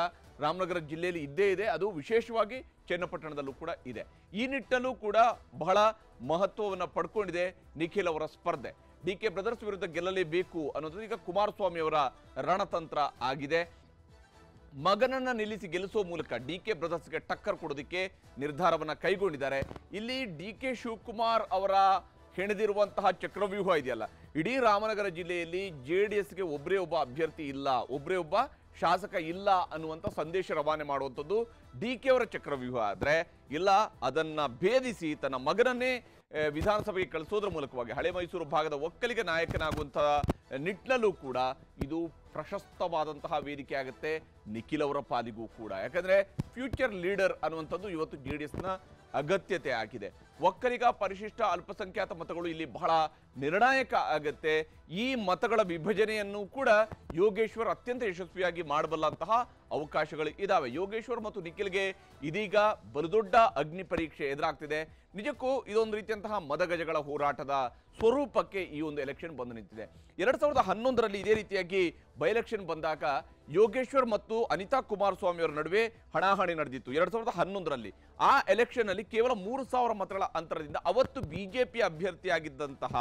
ರಾಮನಗರ ಜಿಲ್ಲೆಯಲ್ಲಿ ಇದ್ದೇ ಇದೆ. ಅದು ವಿಶೇಷವಾಗಿ ಚನ್ನಪಟ್ಟಣದಲ್ಲೂ ಕೂಡ ಇದೆ. ಈ ನಿಟ್ಟಲ್ಲೂ ಕೂಡ ಬಹಳ ಮಹತ್ವವನ್ನು ಪಡ್ಕೊಂಡಿದೆ ನಿಖಿಲ್ ಅವರ ಸ್ಪರ್ಧೆ. ಡಿ ಕೆ ಬ್ರದರ್ಸ್ ವಿರುದ್ಧ ಗೆಲ್ಲಲೇಬೇಕು ಅನ್ನೋದು ಈಗ ಕುಮಾರಸ್ವಾಮಿ ಅವರ ರಣತಂತ್ರ ಆಗಿದೆ. ಮಗನನ್ನ ನಿಲ್ಲಿಸಿ ಗೆಲ್ಲಿಸುವ ಮೂಲಕ ಡಿ ಕೆ ಬ್ರದರ್ಸ್ಗೆ ಟಕ್ಕರ್ ಕೊಡೋದಕ್ಕೆ ನಿರ್ಧಾರವನ್ನ ಕೈಗೊಂಡಿದ್ದಾರೆ. ಇಲ್ಲಿ ಡಿ ಕೆ ಶಿವಕುಮಾರ್ ಅವರ ಹೆಣೆದಿರುವಂತಹ ಚಕ್ರವ್ಯೂಹ ಇದೆಯಲ್ಲ, ಇಡೀ ರಾಮನಗರ ಜಿಲ್ಲೆಯಲ್ಲಿ ಜೆ ಡಿ ಎಸ್ಗೆ ಒಬ್ಬರೇ ಒಬ್ಬ ಅಭ್ಯರ್ಥಿ ಇಲ್ಲ ಒಬ್ಬರೇ ಒಬ್ಬ ಶಾಸಕ ಇಲ್ಲ ಅನ್ನುವಂಥ ಸಂದೇಶ ರವಾನೆ ಮಾಡುವಂಥದ್ದು ಡಿ ಕೆ ಅವರ ಚಕ್ರವ್ಯೂಹ. ಆದರೆ ಇಲ್ಲ, ಅದನ್ನ ಭೇದಿಸಿ ತನ್ನ ಮಗನನ್ನೇ ವಿಧಾನಸಭೆಗೆ ಕಳಿಸೋದ್ರ ಮೂಲಕವಾಗಿ ಹಳೆ ಮೈಸೂರು ಭಾಗದ ಒಕ್ಕಲಿಗ ನಾಯಕನಾಗುವಂತಹ ನಿಟ್ಟಿನಲ್ಲೂ ಕೂಡ ಇದು ಪ್ರಶಸ್ತವಾದಂತಹ ವೇದಿಕೆ ಆಗುತ್ತೆ. ನಿಖಿಲ್ ಅವರ ಪಾಲಿಗೂ ಕೂಡ. ಯಾಕಂದ್ರೆ ಫ್ಯೂಚರ್ ಲೀಡರ್ ಅನ್ನುವಂಥದ್ದು ಇವತ್ತು ಜೆ ಡಿ ಎಸ್ನ ಅಗತ್ಯತೆ ಆಗಿದೆ. ಒಕ್ಕಲಿಗ, ಪರಿಶಿಷ್ಟ, ಅಲ್ಪಸಂಖ್ಯಾತ ಮತಗಳು ಇಲ್ಲಿ ಬಹಳ ನಿರ್ಣಾಯಕ ಆಗತ್ತೆ. ಈ ಮತಗಳ ವಿಭಜನೆಯನ್ನು ಕೂಡ ಯೋಗೇಶ್ವರ್ ಅತ್ಯಂತ ಯಶಸ್ವಿಯಾಗಿ ಮಾಡಬಲ್ಲಂತಹ ಅವಕಾಶಗಳು ಇದಾವೆ. ಯೋಗೇಶ್ವರ್ ಮತ್ತು ನಿಖಿಲ್ಗೆ ಇದೀಗ ಬಲುದೊಡ್ಡ ಅಗ್ನಿ ಪರೀಕ್ಷೆ ಎದುರಾಗ್ತಿದೆ. ನಿಜಕ್ಕೂ ಇದೊಂದು ರೀತಿಯಂತಹ ಮದಗಜಗಳ ಹೋರಾಟದ ಸ್ವರೂಪಕ್ಕೆ ಈ ಒಂದು ಎಲೆಕ್ಷನ್ ಬಂದು ನಿಂತಿದೆ. ಎರಡ್ ಸಾವಿರದ ಹನ್ನೊಂದರಲ್ಲಿ ಇದೇ ರೀತಿಯಾಗಿ ಬೈ ಎಲೆಕ್ಷನ್ ಬಂದಾಗ ಯೋಗೇಶ್ವರ್ ಮತ್ತು ಅನಿತಾ ಕುಮಾರಸ್ವಾಮಿ ಅವರ ನಡುವೆ ಹಣಾಹಣಿ ನಡೆದಿತ್ತು. ಎರಡ್ ಸಾವಿರದ ಹನ್ನೊಂದರಲ್ಲಿ ಆ ಎಲೆಕ್ಷನ್ ಅಲ್ಲಿ ಕೇವಲ ಮೂರು ಸಾವಿರ ಮತಗಳ ಅಂತರದಿಂದ ಅವತ್ತು ಬಿಜೆಪಿ ಅಭ್ಯರ್ಥಿಯಾಗಿದ್ದಂತಹ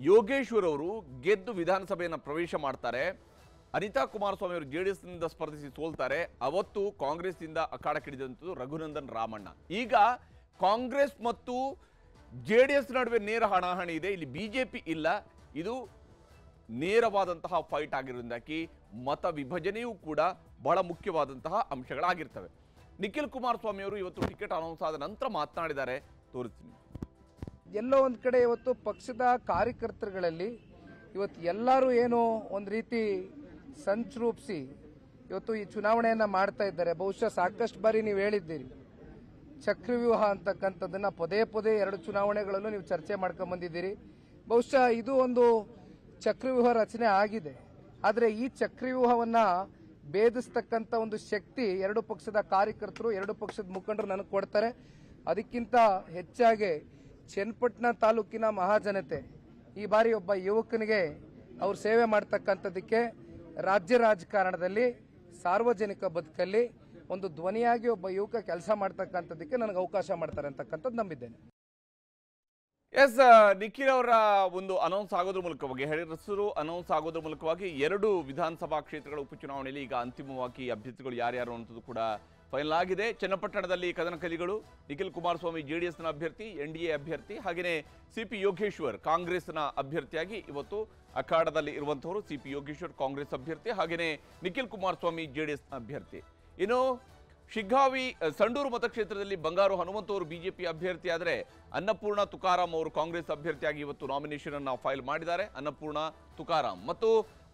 ಯೋಗೇಶ್ವರ್ ಅವರು ಗೆದ್ದು ವಿಧಾನಸಭೆಯನ್ನು ಪ್ರವೇಶ ಮಾಡ್ತಾರೆ. ಅನಿತಾ ಕುಮಾರಸ್ವಾಮಿ ಅವರು ಜೆ ಡಿ ಎಸ್ನಿಂದ ಸ್ಪರ್ಧಿಸಿ ಸೋಲ್ತಾರೆ. ಅವತ್ತು ಕಾಂಗ್ರೆಸ್ನಿಂದ ಅಖಾಡಕ್ಕಿಡಿದಂಥದ್ದು ರಘುನಂದನ್ ರಾಮಣ್ಣ. ಈಗ ಕಾಂಗ್ರೆಸ್ ಮತ್ತು ಜೆ ಡಿ ಎಸ್ ನಡುವೆ ನೇರ ಹಣಾಹಣಿ ಇದೆ. ಇಲ್ಲಿ ಬಿ ಜೆ ಪಿ ಇಲ್ಲ. ಇದು ನೇರವಾದಂತಹ ಫೈಟ್ ಆಗಿರೋದ್ರಿಂದಾಗಿ ಮತ ವಿಭಜನೆಯೂ ಕೂಡ ಬಹಳ ಮುಖ್ಯವಾದಂತಹ ಅಂಶಗಳಾಗಿರ್ತವೆ. ನಿಖಿಲ್ ಕುಮಾರಸ್ವಾಮಿ ಅವರು ಇವತ್ತು ಟಿಕೆಟ್ ಅನೌನ್ಸ್ ಆದ ನಂತರ ಮಾತನಾಡಿದ್ದಾರೆ. ತೋರಿಸ್ತೀನಿ. ಎಲ್ಲೋ ಒಂದು ಕಡೆ ಇವತ್ತು ಪಕ್ಷದ ಕಾರ್ಯಕರ್ತರುಗಳಲ್ಲಿ ಇವತ್ತು ಎಲ್ಲರೂ ಏನೋ ಒಂದು ರೀತಿ ಸಂಚ್ ರೂಪಿಸಿ ಇವತ್ತು ಈ ಚುನಾವಣೆಯನ್ನು ಮಾಡ್ತಾ ಇದ್ದಾರೆ. ಬಹುಶಃ ಸಾಕಷ್ಟು ಬಾರಿ ನೀವು ಹೇಳಿದ್ದೀರಿ. ಚಕ್ರವ್ಯೂಹ ಅಂತಕ್ಕಂಥದ್ದನ್ನ ಪದೇ ಪದೇ ಎರಡು ಚುನಾವಣೆಗಳಲ್ಲೂ ನೀವು ಚರ್ಚೆ ಮಾಡ್ಕೊಂಡ್ ಬಂದಿದ್ದೀರಿ ಬಹುಶಃ ಇದು ಒಂದು ಚಕ್ರವ್ಯೂಹ ರಚನೆ ಆಗಿದೆ. ಆದರೆ ಈ ಚಕ್ರವ್ಯೂಹವನ್ನು ಭೇದಿಸ್ತಕ್ಕಂಥ ಒಂದು ಶಕ್ತಿ ಎರಡು ಪಕ್ಷದ ಕಾರ್ಯಕರ್ತರು, ಎರಡು ಪಕ್ಷದ ಮುಖಂಡರು ನನಗೆ ಕೊಡ್ತಾರೆ. ಅದಕ್ಕಿಂತ ಹೆಚ್ಚಾಗಿ ಚನ್ನಪಟ್ಟಣ ತಾಲೂಕಿನ ಮಹಾಜನತೆ ಈ ಬಾರಿ ಒಬ್ಬ ಯುವಕನಿಗೆ ಅವರು ಸೇವೆ ಮಾಡ್ತಕ್ಕಂಥದ್ದಕ್ಕೆ ರಾಜ್ಯ ರಾಜಕಾರಣದಲ್ಲಿ, ಸಾರ್ವಜನಿಕ ಬದುಕಲ್ಲಿ ಒಂದು ಧ್ವನಿಯಾಗಿ ಒಬ್ಬ ಯುವಕ ಕೆಲಸ ಮಾಡ್ತಕ್ಕಂಥದ್ದಕ್ಕೆ ನನಗೆ ಅವಕಾಶ ಮಾಡ್ತಾರೆ ಅಂತಕ್ಕಂಥದ್ದು ನಂಬಿದ್ದೇನೆ. ಎಸ್ ನಿಖಿಲ್ ಅವರ ಒಂದು ಅನೌನ್ಸ್ ಆಗೋದ್ರ ಮೂಲಕವಾಗಿ ಹೆಸರು ಅನೌನ್ಸ್ ಆಗೋದ್ರ ಮೂಲಕವಾಗಿ ಎರಡು ವಿಧಾನಸಭಾ ಕ್ಷೇತ್ರಗಳ ಉಪಚುನಾವಣೆಯಲ್ಲಿ ಈಗ ಅಂತಿಮವಾಗಿ ಅಭ್ಯರ್ಥಿಗಳು ಯಾರ್ಯಾರು ಅನ್ನೋದು ಕೂಡ ಫೈನಲ್ ಆಗಿದೆ ಚನ್ನಪಟ್ಟಣದಲ್ಲಿ ಕದನಕಲಿಗಳು ನಿಖಿಲ್ ಕುಮಾರಸ್ವಾಮಿ ಜೆಡಿಎಸ್ನ ಅಭ್ಯರ್ಥಿ ಎನ್ ಡಿ ಎ ಅಭ್ಯರ್ಥಿ ಹಾಗೆಯೇ ಸಿ ಪಿ ಯೋಗೇಶ್ವರ್ ಕಾಂಗ್ರೆಸ್ನ ಅಭ್ಯರ್ಥಿಯಾಗಿ ಇವತ್ತು ಅಖಾಡದಲ್ಲಿ ಇರುವಂತವರು ಸಿ ಪಿ ಯೋಗೇಶ್ವರ್ ಕಾಂಗ್ರೆಸ್ ಅಭ್ಯರ್ಥಿ ಹಾಗೆಯೇ ನಿಖಿಲ್ ಕುಮಾರಸ್ವಾಮಿ ಜೆಡಿಎಸ್ನ ಅಭ್ಯರ್ಥಿ. ಇನ್ನು ಶಿಗ್ಗಾವಿ ಸಂಡೂರು ಮತಕ್ಷೇತ್ರದಲ್ಲಿ ಬಂಗಾರು ಹನುಮಂತ ಅವರು ಬಿಜೆಪಿ ಅಭ್ಯರ್ಥಿ ಆದರೆ ಅನ್ನಪೂರ್ಣ ತುಕಾರಾಮ್ ಅವರು ಕಾಂಗ್ರೆಸ್ ಅಭ್ಯರ್ಥಿಯಾಗಿ ಇವತ್ತು ನಾಮಿನೇಷನ್ ಅನ್ನು ಫೈಲ್ ಮಾಡಿದ್ದಾರೆ. ಅನ್ನಪೂರ್ಣ ತುಕಾರಾಂ ಮತ್ತು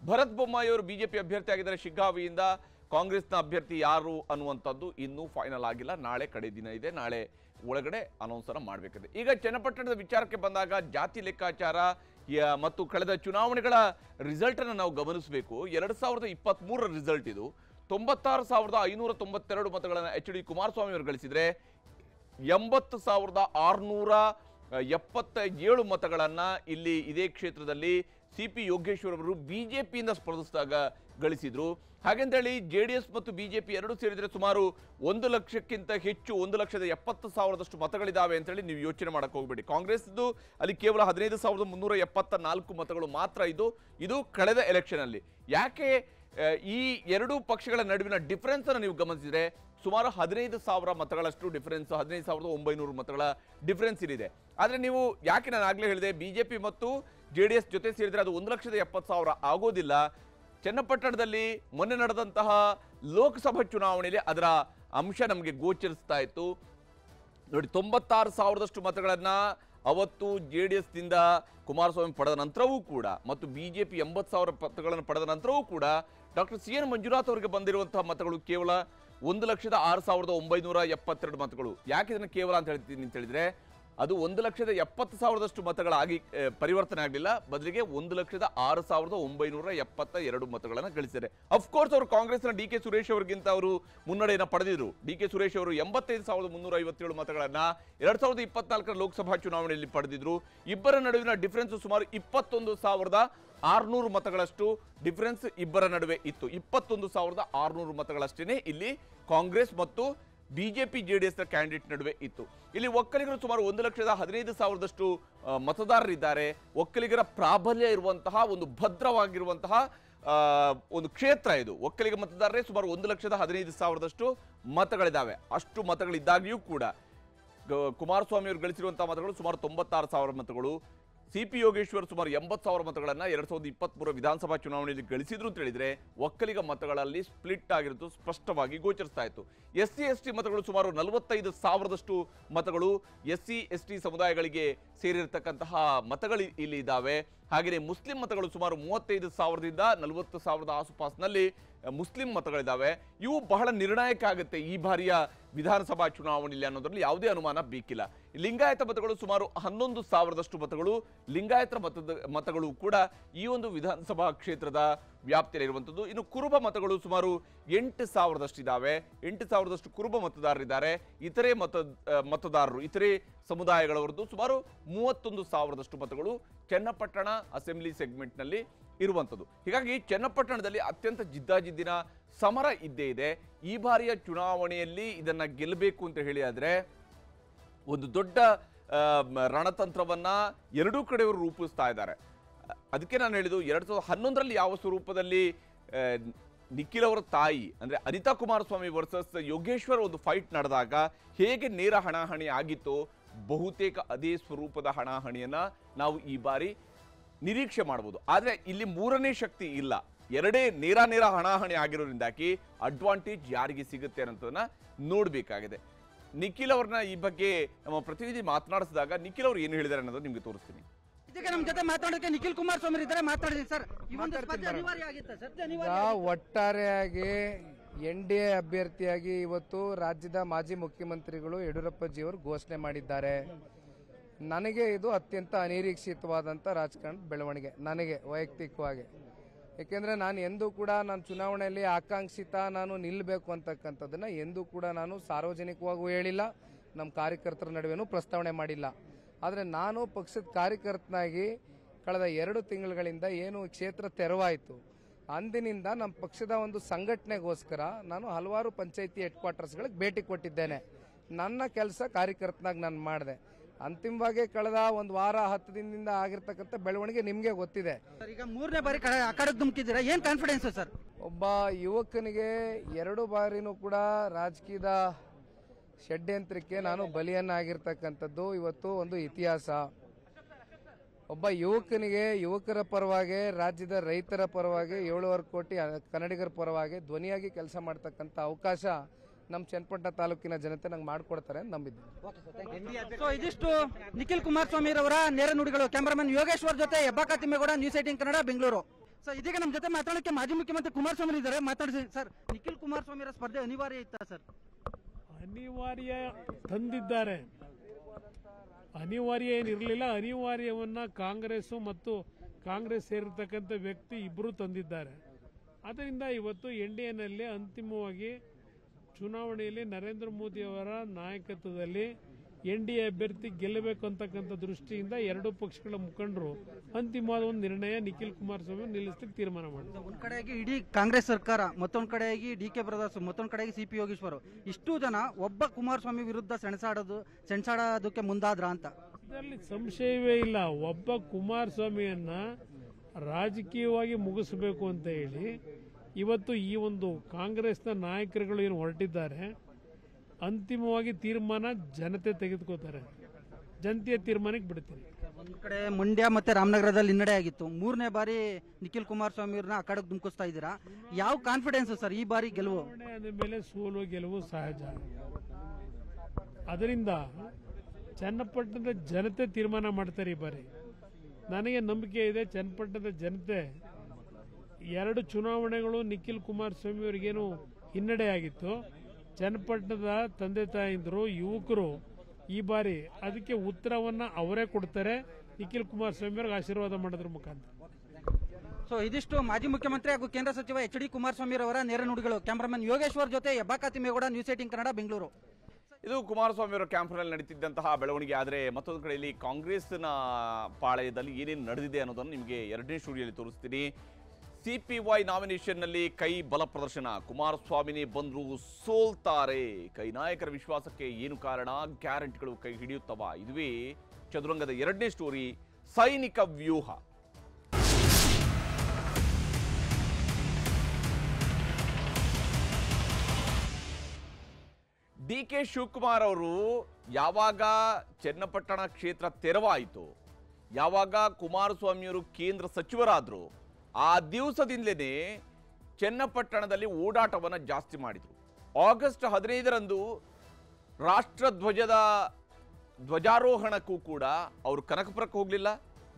ಭರತ್ ಬೊಮ್ಮಾಯಿ ಅವರು ಬಿಜೆಪಿ ಅಭ್ಯರ್ಥಿ ಆಗಿದ್ದಾರೆ ಶಿಗ್ಗಾವಿಯಿಂದ. ಕಾಂಗ್ರೆಸ್ನ ಅಭ್ಯರ್ಥಿ ಯಾರು ಅನ್ನುವಂಥದ್ದು ಇನ್ನೂ ಫೈನಲ್ ಆಗಿಲ್ಲ. ನಾಳೆ ಕಡೆ ದಿನ ಇದೆ. ನಾಳೆ ಒಳಗಡೆ ಅನೌನ್ಸರ ಅನ್ನು ಮಾಡಬೇಕಿದೆ ಈಗ ಚನ್ನಪಟ್ಟಣದ ವಿಚಾರಕ್ಕೆ ಬಂದಾಗ ಜಾತಿ ಲೆಕ್ಕಾಚಾರ ಮತ್ತು ಕಳೆದ ಚುನಾವಣೆಗಳ ರಿಸಲ್ಟ್ ಅನ್ನು ನಾವು ಗಮನಿಸಬೇಕು. ಎರಡು ಸಾವಿರದ ಇಪ್ಪತ್ತ್ ಮೂರರ ರಿಸಲ್ಟ್ ಇದು. ತೊಂಬತ್ತಾರು ಸಾವಿರದ ಐನೂರ ತೊಂಬತ್ತೆರಡು ಮತಗಳನ್ನು ಎಚ್ ಡಿ ಕುಮಾರಸ್ವಾಮಿ ಅವರು ಗಳಿಸಿದ್ರೆ ಎಂಬತ್ತು ಸಾವಿರದ ಆರುನೂರ ಎಪ್ಪತ್ತ ಏಳು ಮತಗಳನ್ನು ಇಲ್ಲಿ ಇದೇ ಕ್ಷೇತ್ರದಲ್ಲಿ ಸಿ ಪಿ ಯೋಗೇಶ್ವರ್ ಅವರು ಬಿ ಜೆ ಪಿಯಿಂದ ಸ್ಪರ್ಧಿಸಿದಾಗ ಗಳಿಸಿದ್ರು. ಹಾಗೆಂತೇಳಿ ಜೆ ಡಿ ಎಸ್ ಮತ್ತು ಬಿಜೆಪಿ ಎರಡು ಸೇರಿದರೆ ಸುಮಾರು ಒಂದು ಲಕ್ಷಕ್ಕಿಂತ ಹೆಚ್ಚು, ಒಂದು ಲಕ್ಷದ ಎಪ್ಪತ್ತು ಸಾವಿರದಷ್ಟು ಮತಗಳಿದಾವೆ ಅಂತೇಳಿ ನೀವು ಯೋಚನೆ ಮಾಡಕ್ಕೆ ಹೋಗ್ಬೇಡಿ. ಕಾಂಗ್ರೆಸ್ದು ಅಲ್ಲಿ ಕೇವಲ ಹದಿನೈದು ಸಾವಿರದ ಮುನ್ನೂರ ಎಪ್ಪತ್ತ ನಾಲ್ಕು ಮತಗಳು ಮಾತ್ರ ಇದು ಇದು ಕಳೆದ ಎಲೆಕ್ಷನಲ್ಲಿ ಯಾಕೆ ಈ ಎರಡೂ ಪಕ್ಷಗಳ ನಡುವಿನ ಡಿಫರೆನ್ಸ್ ಅನ್ನು ನೀವು ಗಮನಿಸಿದ್ರೆ ಸುಮಾರು ಹದಿನೈದು ಸಾವಿರ ಮತಗಳಷ್ಟು ಡಿಫರೆನ್ಸ್ ಹದಿನೈದು ಸಾವಿರದ ಒಂಬೈನೂರು ಮತಗಳ ಡಿಫರೆನ್ಸ್ ಇಲ್ಲಿದೆ. ಆದರೆ ನೀವು ಯಾಕೆ ನಾನು ಆಗಲೇ ಹೇಳಿದೆ, ಬಿಜೆಪಿ ಮತ್ತು ಜೆ ಡಿ ಎಸ್ ಜೊತೆ ಸೇರಿದ್ರೆ ಅದು ಒಂದು ಲಕ್ಷದ ಎಪ್ಪತ್ತು ಸಾವಿರ ಆಗೋದಿಲ್ಲ. ಚನ್ನಪಟ್ಟಣದಲ್ಲಿ ಮೊನ್ನೆ ನಡೆದಂತಹ ಲೋಕಸಭಾ ಚುನಾವಣೆಯಲ್ಲಿ ಅದರ ಅಂಶ ನಮಗೆ ಗೋಚರಿಸ್ತಾ ಇತ್ತು. ನೋಡಿ, ತೊಂಬತ್ತಾರು ಸಾವಿರದಷ್ಟು ಮತಗಳನ್ನು ಅವತ್ತು ಜೆ ಡಿ ಎಸ್ನಿಂದ ಕುಮಾರಸ್ವಾಮಿ ಪಡೆದ ನಂತರವೂ ಕೂಡ ಮತ್ತು ಬಿಜೆಪಿ ಎಂಬತ್ತು ಸಾವಿರ ಮತಗಳನ್ನು ಪಡೆದ ನಂತರವೂ ಕೂಡ ಡಾಕ್ಟರ್ ಸಿ ಎನ್ ಮಂಜುನಾಥ್ ಅವರಿಗೆ ಬಂದಿರುವಂತಹ ಮತಗಳು ಕೇವಲ ಒಂದು ಲಕ್ಷದ ಆರು ಸಾವಿರದ ಒಂಬೈನೂರ ಎಪ್ಪತ್ತೆರಡು ಮತಗಳು. ಯಾಕೆ ಇದನ್ನು ಕೇವಲ ಅಂತ ಹೇಳ್ತೀನಿ ಅಂತ ಹೇಳಿದ್ರೆ ಅದು ಒಂದು ಲಕ್ಷದ ಎಪ್ಪತ್ತು ಸಾವಿರದಷ್ಟು ಮತಗಳಾಗಿ ಪರಿವರ್ತನೆ ಆಗಲಿಲ್ಲ. ಬದಲಿಗೆ ಒಂದು ಲಕ್ಷದ ಆರು ಸಾವಿರದ ಒಂಬೈನೂರ ಎಪ್ಪತ್ತ ಎರಡು ಮತಗಳನ್ನು ಗಳಿಸಿದ್ದಾರೆ ಅಫ್ಕೋರ್ಸ್ ಅವರು ಕಾಂಗ್ರೆಸ್ನ ಡಿ ಕೆ ಸುರೇಶ್ ಅವರಿಗಿಂತ ಅವರು ಮುನ್ನಡೆಯನ್ನು ಪಡೆದಿದ್ರು. ಡಿ ಕೆ ಸುರೇಶ್ ಅವರು ಎಂಬತ್ತೈದು ಸಾವಿರದ ಮುನ್ನೂರ ಐವತ್ತೇಳು ಮತಗಳನ್ನ ಎರಡು ಸಾವಿರದ ಇಪ್ಪತ್ನಾಲ್ಕರ ಲೋಕಸಭಾ ಚುನಾವಣೆಯಲ್ಲಿ ಪಡೆದಿದ್ರು. ಇಬ್ಬರ ನಡುವಿನ ಡಿಫರೆನ್ಸ್ ಸುಮಾರು ಇಪ್ಪತ್ತೊಂದು ಸಾವಿರದ ಆರುನೂರು ಮತಗಳಷ್ಟು ಡಿಫರೆನ್ಸ್ ಇಬ್ಬರ ನಡುವೆ ಇತ್ತು. ಇಪ್ಪತ್ತೊಂದು ಸಾವಿರದ ಆರುನೂರು ಮತಗಳಷ್ಟೇ ಇಲ್ಲಿ ಕಾಂಗ್ರೆಸ್ ಮತ್ತು ಬಿಜೆಪಿ ಎಸ್ನ ಕ್ಯಾಂಡಿಡೇಟ್ ನಡುವೆ ಇತ್ತು. ಇಲ್ಲಿ ಒಕ್ಕಲಿಗರು ಸುಮಾರು ಒಂದು ಲಕ್ಷದ ಹದಿನೈದು ಸಾವಿರದಷ್ಟು ಮತದಾರರಿದ್ದಾರೆ. ಒಕ್ಕಲಿಗರ ಪ್ರಾಬಲ್ಯ ಇರುವಂತಹ, ಒಂದು ಭದ್ರವಾಗಿರುವಂತಹ ಒಂದು ಕ್ಷೇತ್ರ ಇದು. ಒಕ್ಕಲಿಗ ಮತದಾರರೇ ಸುಮಾರು ಒಂದು ಲಕ್ಷದ ಹದಿನೈದು ಸಾವಿರದಷ್ಟು ಮತಗಳಿದ್ದಾವೆ ಅಷ್ಟು ಮತಗಳಿದ್ದಾಗಿಯೂ ಕೂಡ ಕುಮಾರಸ್ವಾಮಿ ಅವರು ಗಳಿಸಿರುವಂತಹ ಮತಗಳು ಸುಮಾರು ತೊಂಬತ್ತಾರು ಸಾವಿರ ಮತಗಳು. ಸಿ ಪಿ ಯೋಗೇಶ್ವರ್ ಸುಮಾರು ಎಂಬತ್ತು ಸಾವಿರ ಮತಗಳನ್ನು ಎರಡು ಸಾವಿರದ ಇಪ್ಪತ್ತ್ಮೂರು ವಿಧಾನಸಭಾ ಚುನಾವಣೆಯಲ್ಲಿ ಗಳಿಸಿದ್ರು ಅಂತ ಹೇಳಿದರೆ ಒಕ್ಕಲಿಗ ಮತಗಳಲ್ಲಿ ಸ್ಪ್ಲಿಟ್ ಆಗಿರೋದು ಸ್ಪಷ್ಟವಾಗಿ ಗೋಚರಿಸ್ತಾ ಇತ್ತು. ಎಸ್ ಸಿ ಎಸ್ ಟಿ ಮತಗಳು ಸುಮಾರು ನಲವತ್ತೈದು ಸಾವಿರದಷ್ಟು ಮತಗಳು ಎಸ್ ಸಿ ಎಸ್ ಟಿ ಸಮುದಾಯಗಳಿಗೆ ಸೇರಿರ್ತಕ್ಕಂತಹ ಮತಗಳು ಇಲ್ಲಿ ಇದ್ದಾವೆ. ಹಾಗೆಯೇ ಮುಸ್ಲಿಂ ಮತಗಳು ಸುಮಾರು ಮೂವತ್ತೈದು ಸಾವಿರದಿಂದ ನಲವತ್ತು ಸಾವಿರದ ಆಸುಪಾಸಿನಲ್ಲಿ ಮುಸ್ಲಿಂ ಮತಗಳಿದ್ದಾವೆ ಇವು ಬಹಳ ನಿರ್ಣಾಯಕ ಆಗುತ್ತೆ ಈ ಬಾರಿಯ ವಿಧಾನಸಭಾ ಚುನಾವಣೆಯಲ್ಲಿ ಅನ್ನೋದರಲ್ಲಿ ಯಾವುದೇ ಅನುಮಾನ ಬೇಕಿಲ್ಲ. ಲಿಂಗಾಯತ ಮತಗಳು ಸುಮಾರು ಹನ್ನೊಂದು ಸಾವಿರದಷ್ಟು ಮತಗಳು ಲಿಂಗಾಯತರ ಮತದ ಮತಗಳು ಕೂಡ ಈ ಒಂದು ವಿಧಾನಸಭಾ ಕ್ಷೇತ್ರದ ವ್ಯಾಪ್ತಿಯಲ್ಲಿರುವಂಥದ್ದು. ಇನ್ನು ಕುರುಬ ಮತಗಳು ಸುಮಾರು ಎಂಟು ಸಾವಿರದಷ್ಟಿದ್ದಾವೆ ಎಂಟು ಸಾವಿರದಷ್ಟು ಕುರುಬ ಮತದಾರರಿದ್ದಾರೆ. ಇತರೆ ಮತ ಮತದಾರರು, ಇತರೆ ಸಮುದಾಯಗಳವರದ್ದು ಸುಮಾರು ಮೂವತ್ತೊಂದು ಸಾವಿರದಷ್ಟು ಮತಗಳು ಚನ್ನಪಟ್ಟಣ ಅಸೆಂಬ್ಲಿ ಸೆಗ್ಮೆಂಟ್ನಲ್ಲಿ ಇರುವಂಥದ್ದು. ಹೀಗಾಗಿ ಚನ್ನಪಟ್ಟಣದಲ್ಲಿ ಅತ್ಯಂತ ಜಿದ್ದಾಜಿದ್ದಿನ ಸಮರ ಇದ್ದೇ ಇದೆ. ಈ ಬಾರಿಯ ಚುನಾವಣೆಯಲ್ಲಿ ಇದನ್ನು ಗೆಲ್ಲಬೇಕು ಅಂತ ಹೇಳಿ ಆದರೆ ಒಂದು ದೊಡ್ಡ ರಣತಂತ್ರವನ್ನು ಎರಡೂ ಕಡೆಯವರು ರೂಪಿಸ್ತಾ ಇದ್ದಾರೆ. ಅದಕ್ಕೆ ನಾನು ಹೇಳಿದ್ದು, ಎರಡು ಸಾವಿರದ ಹನ್ನೊಂದರಲ್ಲಿ ಯಾವ ಸ್ವರೂಪದಲ್ಲಿ ನಿಖಿಲ್ ಅವರ ತಾಯಿ, ಅಂದರೆ ಅನಿತಾ ಕುಮಾರಸ್ವಾಮಿ ವರ್ಸಸ್ ಯೋಗೇಶ್ವರ್ ಒಂದು ಫೈಟ್ ನಡೆದಾಗ ಹೇಗೆ ನೇರ ಹಣಾಹಣಿ ಆಗಿತ್ತು, ಬಹುತೇಕ ಅದೇ ಸ್ವರೂಪದ ಹಣಾಹಣಿಯನ್ನು ನಾವು ಈ ಬಾರಿ ನಿರೀಕ್ಷೆ ಮಾಡ್ಬೋದು. ಆದರೆ ಇಲ್ಲಿ ಮೂರನೇ ಶಕ್ತಿ ಇಲ್ಲ. ಎರಡೇ ನೇರ ನೇರ ಹಣಾಹಣಿ ಆಗಿರೋದ್ರಿಂದಾಗಿ ಅಡ್ವಾಂಟೇಜ್ ಯಾರಿಗೆ ಸಿಗುತ್ತೆ ಅನ್ನೋದನ್ನು ನೋಡಬೇಕಾಗಿದೆ. ನಿಖಿಲ್ ಅವ್ರನ್ನ ಈ ಬಗ್ಗೆ ನಮ್ಮ ಪ್ರತಿನಿಧಿ ಮಾತನಾಡಿಸಿದಾಗ ನಿಖಿಲ್ ಅವ್ರು ಏನು ಹೇಳಿದ್ದಾರೆ ಅನ್ನೋದು ನಿಮಗೆ ತೋರಿಸ್ತೀನಿ. ಇದಕ್ಕೆ ನಮ್ಮ ಜೊತೆ ಮಾತಾಡೋಕೆ ನಿಖಿಲ್ ಕುಮಾರಸ್ವಾಮಿ ಇದ್ದಾರೆ ಮಾತಾಡಿದೀನಿ ಸರ್. ಈ ಒಂದು ಸ್ಪರ್ಧೆ ಅನಿವಾರ್ಯ ಆಗಿತ್ತು ಸತ್ಯ ಈಗ ಅನಿವಾರ್ಯ ಒಟ್ಟಾರೆಯಾಗಿ ಎನ್ ಡಿ ಎ ಅಭ್ಯರ್ಥಿಯಾಗಿ ಇವತ್ತು ರಾಜ್ಯದ ಮಾಜಿ ಮುಖ್ಯಮಂತ್ರಿಗಳು ಯಡಿಯೂರಪ್ಪಜಿಯವರು ಘೋಷಣೆ ಮಾಡಿದ್ದಾರೆ. ನನಗೆ ಇದು ಅತ್ಯಂತ ಅನಿರೀಕ್ಷಿತವಾದಂಥ ರಾಜಕಾರಣದ ಬೆಳವಣಿಗೆ ನನಗೆ ವೈಯಕ್ತಿಕವಾಗಿ. ಏಕೆಂದರೆ ನಾನು ಎಂದೂ ಕೂಡ ನಾನು ಚುನಾವಣೆಯಲ್ಲಿ ಆಕಾಂಕ್ಷಿತ ನಾನು ನಿಲ್ಲಬೇಕು ಅಂತಕ್ಕಂಥದ್ದನ್ನ ಎಂದೂ ಕೂಡ ನಾನು ಸಾರ್ವಜನಿಕವಾಗೂ ಹೇಳಿಲ್ಲ ನಮ್ಮ ಕಾರ್ಯಕರ್ತರ ನಡುವೆನೂ ಪ್ರಸ್ತಾವನೆ ಮಾಡಿಲ್ಲ. ಆದರೆ ನಾನು ಪಕ್ಷದ ಕಾರ್ಯಕರ್ತನಾಗಿ ಕಳೆದ ಎರಡು ತಿಂಗಳುಗಳಿಂದ ಏನು ಕ್ಷೇತ್ರ ತೆರವಾಯಿತು. ಅಂದಿನಿಂದ ನಮ್ಮ ಪಕ್ಷದ ಒಂದು ಸಂಘಟನೆಗೋಸ್ಕರ ನಾನು ಹಲವಾರು ಪಂಚಾಯಿತಿ ಹೆಡ್ ಕ್ವಾರ್ಟರ್ಸ್ಗಳಿಗೆ ಭೇಟಿ ಕೊಟ್ಟಿದ್ದೇನೆ. ನನ್ನ ಕೆಲಸ ಕಾರ್ಯಕರ್ತನಾಗಿ ನಾನು ಮಾಡಿದೆ. ಅಂತಿಮವಾಗಿ ಕಳೆದ ಒಂದು ವಾರ ಹತ್ತು ದಿನದಿಂದ ಆಗಿರ್ತಕ್ಕಂಥ ಬೆಳವಣಿಗೆ ನಿಮಗೆ ಗೊತ್ತಿದೆ. ಈಗ ಮೂರನೇ ಬಾರಿ ಧುಮುಕಿದ್ದೀರಾ? ಏನು ಕಾನ್ಫಿಡೆನ್ಸ್ ಸರ್? ಒಬ್ಬ ಯುವಕನಿಗೆ ಎರಡು ಬಾರಿನೂ ಕೂಡ ರಾಜಕೀಯದ ಷಡ್ಯಂತ್ರಕ್ಕೆ ನಾನು ಬಲಿಯನ್ನಾಗಿರ್ತಕ್ಕಂಥದ್ದು ಇವತ್ತು ಒಂದು ಇತಿಹಾಸ. ಒಬ್ಬ ಯುವಕನಿಗೆ, ಯುವಕರ ಪರವಾಗಿ, ರಾಜ್ಯದ ರೈತರ ಪರವಾಗಿ, ಏಳುವರೆ ಕೋಟಿ ಕನ್ನಡಿಗರ ಪರವಾಗಿ ಧ್ವನಿಯಾಗಿ ಕೆಲಸ ಮಾಡ್ತಕ್ಕಂಥ ಅವಕಾಶ ನಮ್ಮ ಚನ್ನಪಟ್ಟಣ ತಾಲೂಕಿನ ಜನತೆ ನಂಗೆ ಮಾಡಿಕೊಡ್ತಾರೆ ನಂಬಿದ್ದೀನಿ ಇದಿಷ್ಟು ನಿಖಿಲ್ ಕುಮಾರಸ್ವಾಮಿ ಅವರ ನೇರ ನುಡಿಗಳು. ಕ್ಯಾಮರಾಮನ್ ಯೋಗೇಶ್ವರ್ ಜೊತೆ Hebbaka Thimmegowda, news eighteen Kannada, Bengaluru. So ಇದೀಗ ನಮ್ಮ ಜೊತೆ ಮಾತಾಡೋಕೆ ಮಾಜಿ ಮುಖ್ಯಮಂತ್ರಿ ಕುಮಾರಸ್ವಾಮಿ ಇದ್ದಾರೆ. ಮಾತಾಡಿಸಿ. ಸರ್, ನಿಖಿಲ್ ಕುಮಾರಸ್ವಾಮಿ ಸ್ಪರ್ಧೆ ಅನಿವಾರ್ಯ ಇತ್ತ, ಸರ್? ಅನಿವಾರ್ಯ ತಂದಿದ್ದಾರೆ. ಅನಿವಾರ್ಯ ಏನಿರಲಿಲ್ಲ, ಅನಿವಾರ್ಯವನ್ನ ಕಾಂಗ್ರೆಸ್ ಮತ್ತು ಕಾಂಗ್ರೆಸ್ ಸೇರಿರ್ತಕ್ಕಂಥ ವ್ಯಕ್ತಿ ಇಬ್ಬರು ತಂದಿದ್ದಾರೆ. ಅದರಿಂದ ಇವತ್ತು ಎನ್ ಡಿ ಅಂತಿಮವಾಗಿ ಚುನಾವಣೆಯಲ್ಲಿ ನರೇಂದ್ರ ಮೋದಿ ಅವರ ನಾಯಕತ್ವದಲ್ಲಿ ಎನ್ ಡಿ ಎ ಅಭ್ಯರ್ಥಿ ಗೆಲ್ಲಬೇಕು ಅಂತಕ್ಕಂಥ ದೃಷ್ಟಿಯಿಂದ ಎರಡೂ ಪಕ್ಷಗಳ ಮುಖಂಡರು ಅಂತಿಮವಾದ ಒಂದು ನಿರ್ಣಯ ನಿಖಿಲ್ ಕುಮಾರಸ್ವಾಮಿ ನಿಲ್ಲಿಸಲಿಕ್ಕೆ ತೀರ್ಮಾನ ಮಾಡಿದ್ದಾರೆ ಒಂದು ಕಡೆಯಾಗಿ ಇಡೀ ಕಾಂಗ್ರೆಸ್ ಸರ್ಕಾರ ಮತ್ತೊಂದು ಕಡೆಯಾಗಿ ಡಿ ಕೆ ಬ್ರದರ್ಸ್ ಮತ್ತೊಂದ್ ಕಡೆಯಾಗಿ ಸಿ ಪಿ ಯೋಗೇಶ್ವರ್ ಇಷ್ಟು ಜನ ಒಬ್ಬ ಕುಮಾರಸ್ವಾಮಿ ವಿರುದ್ಧ ಸೆಣಸಾಡೋದು ಸೆಣಸಾಡೋದಕ್ಕೆ ಮುಂದಾದ್ರ ಅಂತ? ಇದರಲ್ಲಿ ಸಂಶಯವೇ ಇಲ್ಲ. ಒಬ್ಬ ಕುಮಾರಸ್ವಾಮಿಯನ್ನ ರಾಜಕೀಯವಾಗಿ ಮುಗಿಸಬೇಕು ಅಂತ ಹೇಳಿ ಇವತ್ತು ಈ ಒಂದು ಕಾಂಗ್ರೆಸ್ನ ನಾಯಕರುಗಳು ಏನು ಹೊರಟಿದ್ದಾರೆ ಅಂತಿಮವಾಗಿ ತೀರ್ಮಾನ ಜನತೆ ತೆಗೆದುಕೋತಾರೆ. ಜನತೆಯ ತೀರ್ಮಾನಕ್ಕೆ ಬಿಡ್ತೀನಿ. ಒಂದ್ ಕಡೆ ಮಂಡ್ಯ ಮತ್ತೆ ರಾಮನಗರದಲ್ಲಿ ಹಿನ್ನಡೆ ಆಗಿತ್ತು. ಮೂರನೇ ಬಾರಿ ನಿಖಿಲ್ ಕುಮಾರಸ್ವಾಮಿ ಅವ್ರನ್ನ ಆ ಕಡೆ ಧುಮುಕಿಸ್ತಾ ಇದ್ದೀರಾ? ಯಾವ ಕಾನ್ಫಿಡೆನ್ಸ್ ಸರ್ ಈ ಬಾರಿ ಗೆಲುವು? ಅದ್ರ ಮೇಲೆ ಸೋಲು ಗೆಲುವು ಸಹಜ. ಅದರಿಂದ ಚನ್ನಪಟ್ಟಣದ ಜನತೆ ತೀರ್ಮಾನ ಮಾಡ್ತಾರೆ ಈ ಬಾರಿ. ನನಗೆ ನಂಬಿಕೆ ಇದೆ ಚನ್ನಪಟ್ಟಣದ ಜನತೆ ಎರಡು ಚುನಾವಣೆಗಳು ನಿಖಿಲ್ ಕುಮಾರಸ್ವಾಮಿ ಅವರಿಗೇನು ಹಿನ್ನಡೆ ಆಗಿತ್ತು. ಚನ್ನಪಟ್ಟಣದ ತಂದೆ ತಾಯಿಂದರು ಯುವಕರು ಈ ಬಾರಿ ಅದಕ್ಕೆ ಉತ್ತರವನ್ನ ಅವರೇ ಕೊಡ್ತಾರೆ. ನಿಖಿಲ್ ಕುಮಾರಸ್ವಾಮಿ ಅವ್ರಿಗೆ ಆಶೀರ್ವಾದ ಮಾಡಿದ್ರ ಮುಖಾಂತರ. ಸೊ ಇದಿಷ್ಟು ಮಾಜಿ ಮುಖ್ಯಮಂತ್ರಿ ಹಾಗೂ ಕೇಂದ್ರ ಸಚಿವ ಎಚ್ ಡಿ ಕುಮಾರಸ್ವಾಮಿ ಅವರ ನೇರ ನುಡಿಗಳು. ಕ್ಯಾಮರಾಮನ್ ಯೋಗೇಶ್ವರ್ ಜೊತೆ ಹೆಬ್ಬಾಕ ತಿಮ್ಮೇಗೌಡ ನ್ಯೂಸ್ ಏಟಿಂಗ್ ಕನ್ನಡ ಬೆಂಗಳೂರು. ಇದು ಕುಮಾರಸ್ವಾಮಿ ಅವರ ಕ್ಯಾಂಪ್ನಲ್ಲಿ ನಡೀತಿದ್ದಂತಹ ಬೆಳವಣಿಗೆ. ಆದರೆ ಮತ್ತೊಂದು ಕಡೆಯಲ್ಲಿ ಕಾಂಗ್ರೆಸ್ನ ಪಾಳಯದಲ್ಲಿ ಏನೇನು ನಡೆದಿದೆ ಅನ್ನೋದನ್ನು ನಿಮಗೆ ಎರಡನೇ ಸ್ಟುಡಿಯೋಲಿ ತೋರಿಸ್ತೀನಿ. ಸಿ ಪಿ ವೈ ನಾಮಿನೇಷನ್ನಲ್ಲಿ ಕೈ ಬಲ ಪ್ರದರ್ಶನ. ಕುಮಾರಸ್ವಾಮಿನೇ ಬಂದರೂ ಸೋಲ್ತಾರೆ. ಕೈ ನಾಯಕರ ವಿಶ್ವಾಸಕ್ಕೆ ಏನು ಕಾರಣ? ಗ್ಯಾರಂಟಿಗಳು ಕೈ ಹಿಡಿಯುತ್ತವ? ಇದುವೇ ಚದುರಂಗದ ಎರಡನೇ ಸ್ಟೋರಿ, ಸೈನಿಕ ವ್ಯೂಹ. ಡಿ ಕೆ ಶಿವಕುಮಾರ್ ಅವರು ಯಾವಾಗ ಚನ್ನಪಟ್ಟಣ ಕ್ಷೇತ್ರ ತೆರವಾಯಿತು? ಯಾವಾಗ ಕುಮಾರಸ್ವಾಮಿಯವರು ಕೇಂದ್ರ ಸಚಿವರಾದರು? ಆ ದಿವಸದಿಂದಲೇ ಚನ್ನಪಟ್ಟಣದಲ್ಲಿ ಓಡಾಟವನ್ನು ಜಾಸ್ತಿ ಮಾಡಿದರು. ಆಗಸ್ಟ್ ಹದಿನೈದರಂದು ರಾಷ್ಟ್ರಧ್ವಜದ ಧ್ವಜಾರೋಹಣಕ್ಕೂ ಕೂಡ ಅವರು ಕನಕಪುರಕ್ಕೆ ಹೋಗಲಿಲ್ಲ,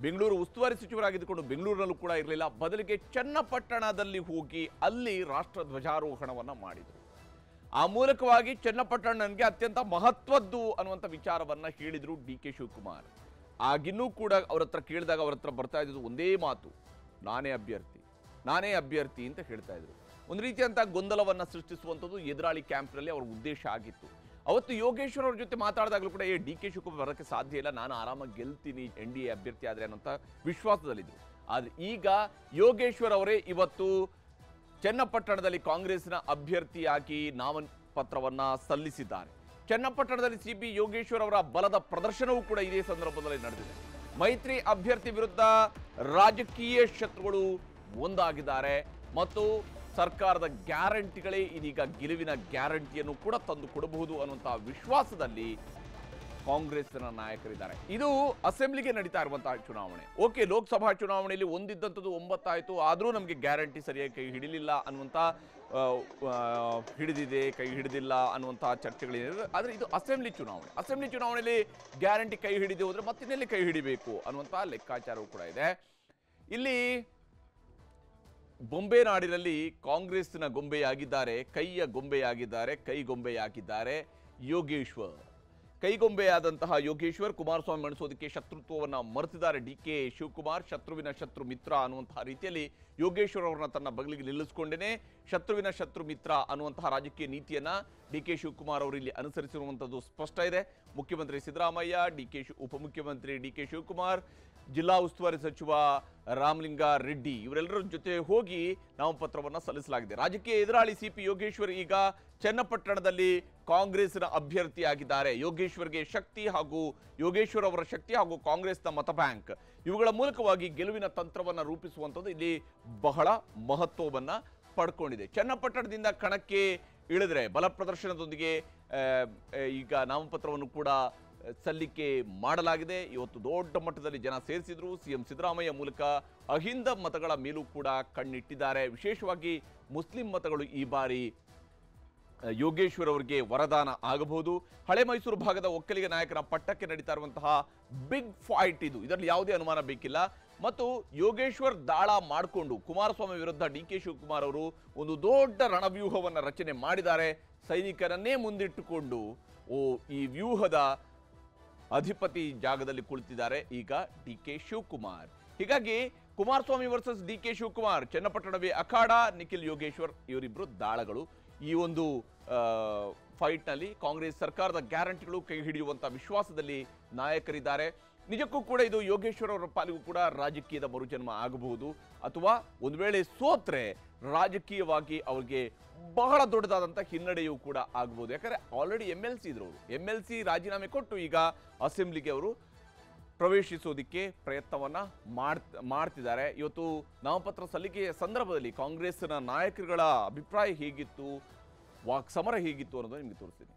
ಬೆಂಗಳೂರು ಉಸ್ತುವಾರಿ ಸಚಿವರಾಗಿದ್ದುಕೊಂಡು ಬೆಂಗಳೂರಿನಲ್ಲೂ ಕೂಡ ಇರಲಿಲ್ಲ. ಬದಲಿಗೆ ಚನ್ನಪಟ್ಟಣದಲ್ಲಿ ಹೋಗಿ ಅಲ್ಲಿ ರಾಷ್ಟ್ರ ಧ್ವಜಾರೋಹಣವನ್ನು ಮಾಡಿದರು. ಆ ಮೂಲಕವಾಗಿ ಚನ್ನಪಟ್ಟಣ ನನಗೆ ಅತ್ಯಂತ ಮಹತ್ವದ್ದು ಅನ್ನುವಂಥ ವಿಚಾರವನ್ನು ಹೇಳಿದರು ಡಿ ಕೆ ಶಿವಕುಮಾರ್. ಆಗಿನ್ನೂ ಕೂಡ ಅವರ ಹತ್ರ ಕೇಳಿದಾಗ ಅವರ ಹತ್ರ ಬರ್ತಾ ಇದ್ದು ಒಂದೇ ಮಾತು. ನಾನೇ ಅಭ್ಯರ್ಥಿ ನಾನೇ ಅಭ್ಯರ್ಥಿ ಅಂತ ಹೇಳ್ತಾ ಇದ್ರು. ಒಂದು ರೀತಿಯಂತ ಗೊಂದಲವನ್ನ ಸೃಷ್ಟಿಸುವಂಥದ್ದು ಎದುರಾಳಿ ಕ್ಯಾಂಪ್ನಲ್ಲಿ ಅವ್ರ ಉದ್ದೇಶ ಆಗಿತ್ತು. ಅವತ್ತು ಯೋಗೇಶ್ವರ್ ಅವ್ರ ಜೊತೆ ಮಾತಾಡಿದಾಗಲೂ ಕೂಡ, ಏ, ಡಿ ಕೆ ಶಿವಕುಮಾರ್ ಬರೋಕ್ಕೆ ಸಾಧ್ಯ ಇಲ್ಲ, ನಾನು ಆರಾಮಾಗಿ ಗೆಲ್ತೀನಿ, ಎನ್ ಡಿ ಎ ಅಭ್ಯರ್ಥಿ ಆದರೆ ಅನ್ನೋಂಥ ವಿಶ್ವಾಸದಲ್ಲಿದ್ದರು ಆದರೆ ಈಗ ಯೋಗೇಶ್ವರ್ ಅವರೇ ಇವತ್ತು ಚನ್ನಪಟ್ಟಣದಲ್ಲಿ ಕಾಂಗ್ರೆಸ್ನ ಅಭ್ಯರ್ಥಿಯಾಗಿ ನಾಮಪತ್ರವನ್ನ ಸಲ್ಲಿಸಿದ್ದಾರೆ. ಚನ್ನಪಟ್ಟಣದಲ್ಲಿ ಸಿಬಿ ಯೋಗೇಶ್ವರ್ ಅವರ ಬಲದ ಪ್ರದರ್ಶನವೂ ಕೂಡ ಇದೇ ಸಂದರ್ಭದಲ್ಲಿ ನಡೆದಿದೆ. ಮೈತ್ರಿ ಅಭ್ಯರ್ಥಿ ವಿರುದ್ಧ ರಾಜಕೀಯ ಶತ್ರುಗಳು ಒಂದಾಗಿದ್ದಾರೆ ಮತ್ತು ಸರ್ಕಾರದ ಗ್ಯಾರಂಟಿಗಳೇ ಇದೀಗ ಗೆಲುವಿನ ಗ್ಯಾರಂಟಿಯನ್ನು ಕೂಡ ತಂದು ಕೊಡಬಹುದು ಅನ್ನುವಂತಹ ವಿಶ್ವಾಸದಲ್ಲಿ ಕಾಂಗ್ರೆಸ್ನ ನಾಯಕರಿದ್ದಾರೆ. ಇದು ಅಸೆಂಬ್ಲಿಗೆ ನಡೀತಾ ಇರುವಂತಹ ಚುನಾವಣೆ. ಓಕೆ, ಲೋಕಸಭಾ ಚುನಾವಣೆಯಲ್ಲಿ ಒಂದಿದ್ದಂಥದ್ದು ಒಂಬತ್ತಾಯಿತು, ಆದರೂ ನಮಗೆ ಗ್ಯಾರಂಟಿ ಸರಿಯಾಗಿ ಹಿಡಿಲಿಲ್ಲ ಅನ್ನುವಂಥ ಹಿಡಿದಿದೆ, ಕೈ ಹಿಡಿದಿಲ್ಲ ಅನ್ನುವಂತಹ ಚರ್ಚೆಗಳೇನಿದೆ. ಆದರೆ ಇದು ಅಸೆಂಬ್ಲಿ ಚುನಾವಣೆ. ಅಸೆಂಬ್ಲಿ ಚುನಾವಣೆಯಲ್ಲಿ ಗ್ಯಾರಂಟಿ ಕೈ ಹಿಡಿದು ಹೋದ್ರೆ ಮತ್ತಿನಲ್ಲಿ ಕೈ ಹಿಡಿಬೇಕು ಅನ್ನುವಂಥ ಲೆಕ್ಕಾಚಾರವೂ ಕೂಡ ಇದೆ. ಇಲ್ಲಿ ಬೊಂಬೆ ನಾಡಿನಲ್ಲಿ ಕಾಂಗ್ರೆಸ್ನ ಗೊಂಬೆಯಾಗಿದ್ದಾರೆ, ಕೈಯ ಗೊಂಬೆಯಾಗಿದ್ದಾರೆ, ಕೈ ಗೊಂಬೆಯಾಗಿದ್ದಾರೆ ಯೋಗೇಶ್ವರ್. ಕೈಗೊಂಬೆಯಾದಂತಹ ಯೋಗೇಶ್ವರ್ ಕುಮಾರಸ್ವಾಮಿ ಮಣಿಸೋದಕ್ಕೆ ಶತ್ರುತ್ವವನ್ನು ಮರೆತಿದ್ದಾರೆ. ಡಿ ಕೆ ಶಿವಕುಮಾರ್ ಶತ್ರುವಿನ ಶತ್ರು ಮಿತ್ರ ಅನ್ನುವಂತಹ ರೀತಿಯಲ್ಲಿ ಯೋಗೇಶ್ವರ್ ಅವರನ್ನ ತನ್ನ ಬಗಲಿಗೆ ನಿಲ್ಲಿಸಿಕೊಂಡೇನೆ. ಶತ್ರುವಿನ ಶತ್ರು ಮಿತ್ರ ಅನ್ನುವಂತಹ ರಾಜಕೀಯ ನೀತಿಯನ್ನ ಡಿ ಕೆ ಶಿವಕುಮಾರ್ ಅವರು ಇಲ್ಲಿ ಅನುಸರಿಸಿರುವಂಥದ್ದು ಸ್ಪಷ್ಟ ಇದೆ. ಮುಖ್ಯಮಂತ್ರಿ ಸಿದ್ದರಾಮಯ್ಯ ಡಿ ಕೆ ಉಪಮುಖ್ಯಮಂತ್ರಿ ಡಿ ಕೆ ಶಿವಕುಮಾರ್ ಜಿಲ್ಲಾ ಉಸ್ತುವಾರಿ ಸಚಿವ ರಾಮಲಿಂಗ ರೆಡ್ಡಿ ಇವರೆಲ್ಲರ ಜೊತೆ ಹೋಗಿ ನಾಮಪತ್ರವನ್ನು ಸಲ್ಲಿಸಲಾಗಿದೆ. ರಾಜಕೀಯ ಎದುರಾಳಿ ಸಿ ಪಿ ಯೋಗೇಶ್ವರ್ ಈಗ ಚನ್ನಪಟ್ಟಣದಲ್ಲಿ ಕಾಂಗ್ರೆಸ್ನ ಅಭ್ಯರ್ಥಿಯಾಗಿದ್ದಾರೆ. ಯೋಗೇಶ್ವರ್ಗೆ ಶಕ್ತಿ ಹಾಗೂ ಯೋಗೇಶ್ವರ್ ಅವರ ಶಕ್ತಿ ಹಾಗೂ ಕಾಂಗ್ರೆಸ್ನ ಮತ ಬ್ಯಾಂಕ್ ಇವುಗಳ ಮೂಲಕವಾಗಿ ಗೆಲುವಿನ ತಂತ್ರವನ್ನು ರೂಪಿಸುವಂಥದ್ದು ಇಲ್ಲಿ ಬಹಳ ಮಹತ್ವವನ್ನು ಪಡ್ಕೊಂಡಿದೆ. ಚನ್ನಪಟ್ಟಣದಿಂದ ಕಣಕ್ಕೆ ಇಳಿದ್ರೆ ಬಲ ಪ್ರದರ್ಶನದೊಂದಿಗೆ ಈಗ ನಾಮಪತ್ರವನ್ನು ಕೂಡ ಸಲ್ಲಿಕೆ ಮಾಡಲಾಗಿದೆ. ಇವತ್ತು ದೊಡ್ಡ ಮಟ್ಟದಲ್ಲಿ ಜನ ಸೇರಿಸಿದ್ರು. ಸಿಎಂ ಸಿದ್ದರಾಮಯ್ಯ ಮೂಲಕ ಅಹಿಂದ ಮತಗಳ ಮೇಲೂ ಕೂಡ ಕಣ್ಣಿಟ್ಟಿದ್ದಾರೆ. ವಿಶೇಷವಾಗಿ ಮುಸ್ಲಿಂ ಮತಗಳು ಈ ಬಾರಿ ಯೋಗೇಶ್ವರ್ ಅವರಿಗೆ ವರದಾನ ಆಗಬಹುದು. ಹಳೆ ಮೈಸೂರು ಭಾಗದ ಒಕ್ಕಲಿಗ ನಾಯಕರ ಪಟ್ಟಕ್ಕೆ ನಡೀತಾ ಇರುವಂತಹ ಬಿಗ್ ಫೈಟ್ ಇದು. ಇದರಲ್ಲಿ ಯಾವುದೇ ಅನುಮಾನ ಬೇಕಿಲ್ಲ. ಮತ್ತು ಯೋಗೇಶ್ವರ್ ದಾಳ ಮಾಡಿಕೊಂಡು ಕುಮಾರಸ್ವಾಮಿ ವಿರುದ್ಧ ಡಿ ಕೆ ಶಿವಕುಮಾರ್ ಅವರು ಒಂದು ದೊಡ್ಡ ರಣವ್ಯೂಹವನ್ನು ರಚನೆ ಮಾಡಿದ್ದಾರೆ. ಸೈನಿಕರನ್ನೇ ಮುಂದಿಟ್ಟುಕೊಂಡು, ಓ, ಈ ವ್ಯೂಹದ ಅಧಿಪತಿ ಜಾಗದಲ್ಲಿ ಕುಳಿತಿದ್ದಾರೆ ಈಗ ಡಿ ಕೆ ಶಿವಕುಮಾರ್. ಹೀಗಾಗಿ Kumaraswamy versus D K Shivakumar, ಚನ್ನಪಟ್ಟಣವೇ ಅಖಾಡ, ನಿಖಿಲ್ ಯೋಗೇಶ್ವರ್ ಇವರಿಬ್ರು ದಾಳಗಳು. ಈ ಒಂದು ಫೈಟ್ನಲ್ಲಿ ಕಾಂಗ್ರೆಸ್ ಸರ್ಕಾರದ ಗ್ಯಾರಂಟಿಗಳು ಕೈ ಹಿಡಿಯುವಂತ ವಿಶ್ವಾಸದಲ್ಲಿ ನಾಯಕರಿದ್ದಾರೆ. ನಿಜಕ್ಕೂ ಕೂಡ ಇದು ಯೋಗೇಶ್ವರ ಅವರ ಪಾಲಿಗೂ ಕೂಡ ರಾಜಕೀಯದ ಮರುಜನ್ಮ ಆಗಬಹುದು. ಅಥವಾ ಒಂದು ವೇಳೆ ಸೋತ್ರೆ ರಾಜಕೀಯವಾಗಿ ಅವ್ರಿಗೆ ಬಹಳ ದೊಡ್ಡದಾದಂಥ ಹಿನ್ನಡೆಯೂ ಕೂಡ ಆಗಬಹುದು. ಯಾಕಂದ್ರೆ ಆಲ್ರೆಡಿ ಎಂ ಎಲ್ ಸಿ ಇದ್ರು ಎಂ ಎಲ್ ಸಿ ರಾಜೀನಾಮೆ ಕೊಟ್ಟು ಈಗ ಅಸೆಂಬ್ಲಿಗೆ ಅವರು ಪ್ರವೇಶಿಸೋದಿಕ್ಕೆ ಪ್ರಯತ್ನವನ್ನ ಮಾಡ್ ಮಾಡ್ತಿದ್ದಾರೆ. ಇವತ್ತು ನಾಮಪತ್ರ ಸಲ್ಲಿಕೆಯ ಸಂದರ್ಭದಲ್ಲಿ ಕಾಂಗ್ರೆಸ್ನ ನಾಯಕರುಗಳ ಅಭಿಪ್ರಾಯ ಹೇಗಿತ್ತು, ವಾಕ್ ಸಮರ ಹೇಗಿತ್ತು ಅನ್ನೋದು ನಿಮಗೆ ತೋರಿಸ್ತೀನಿ.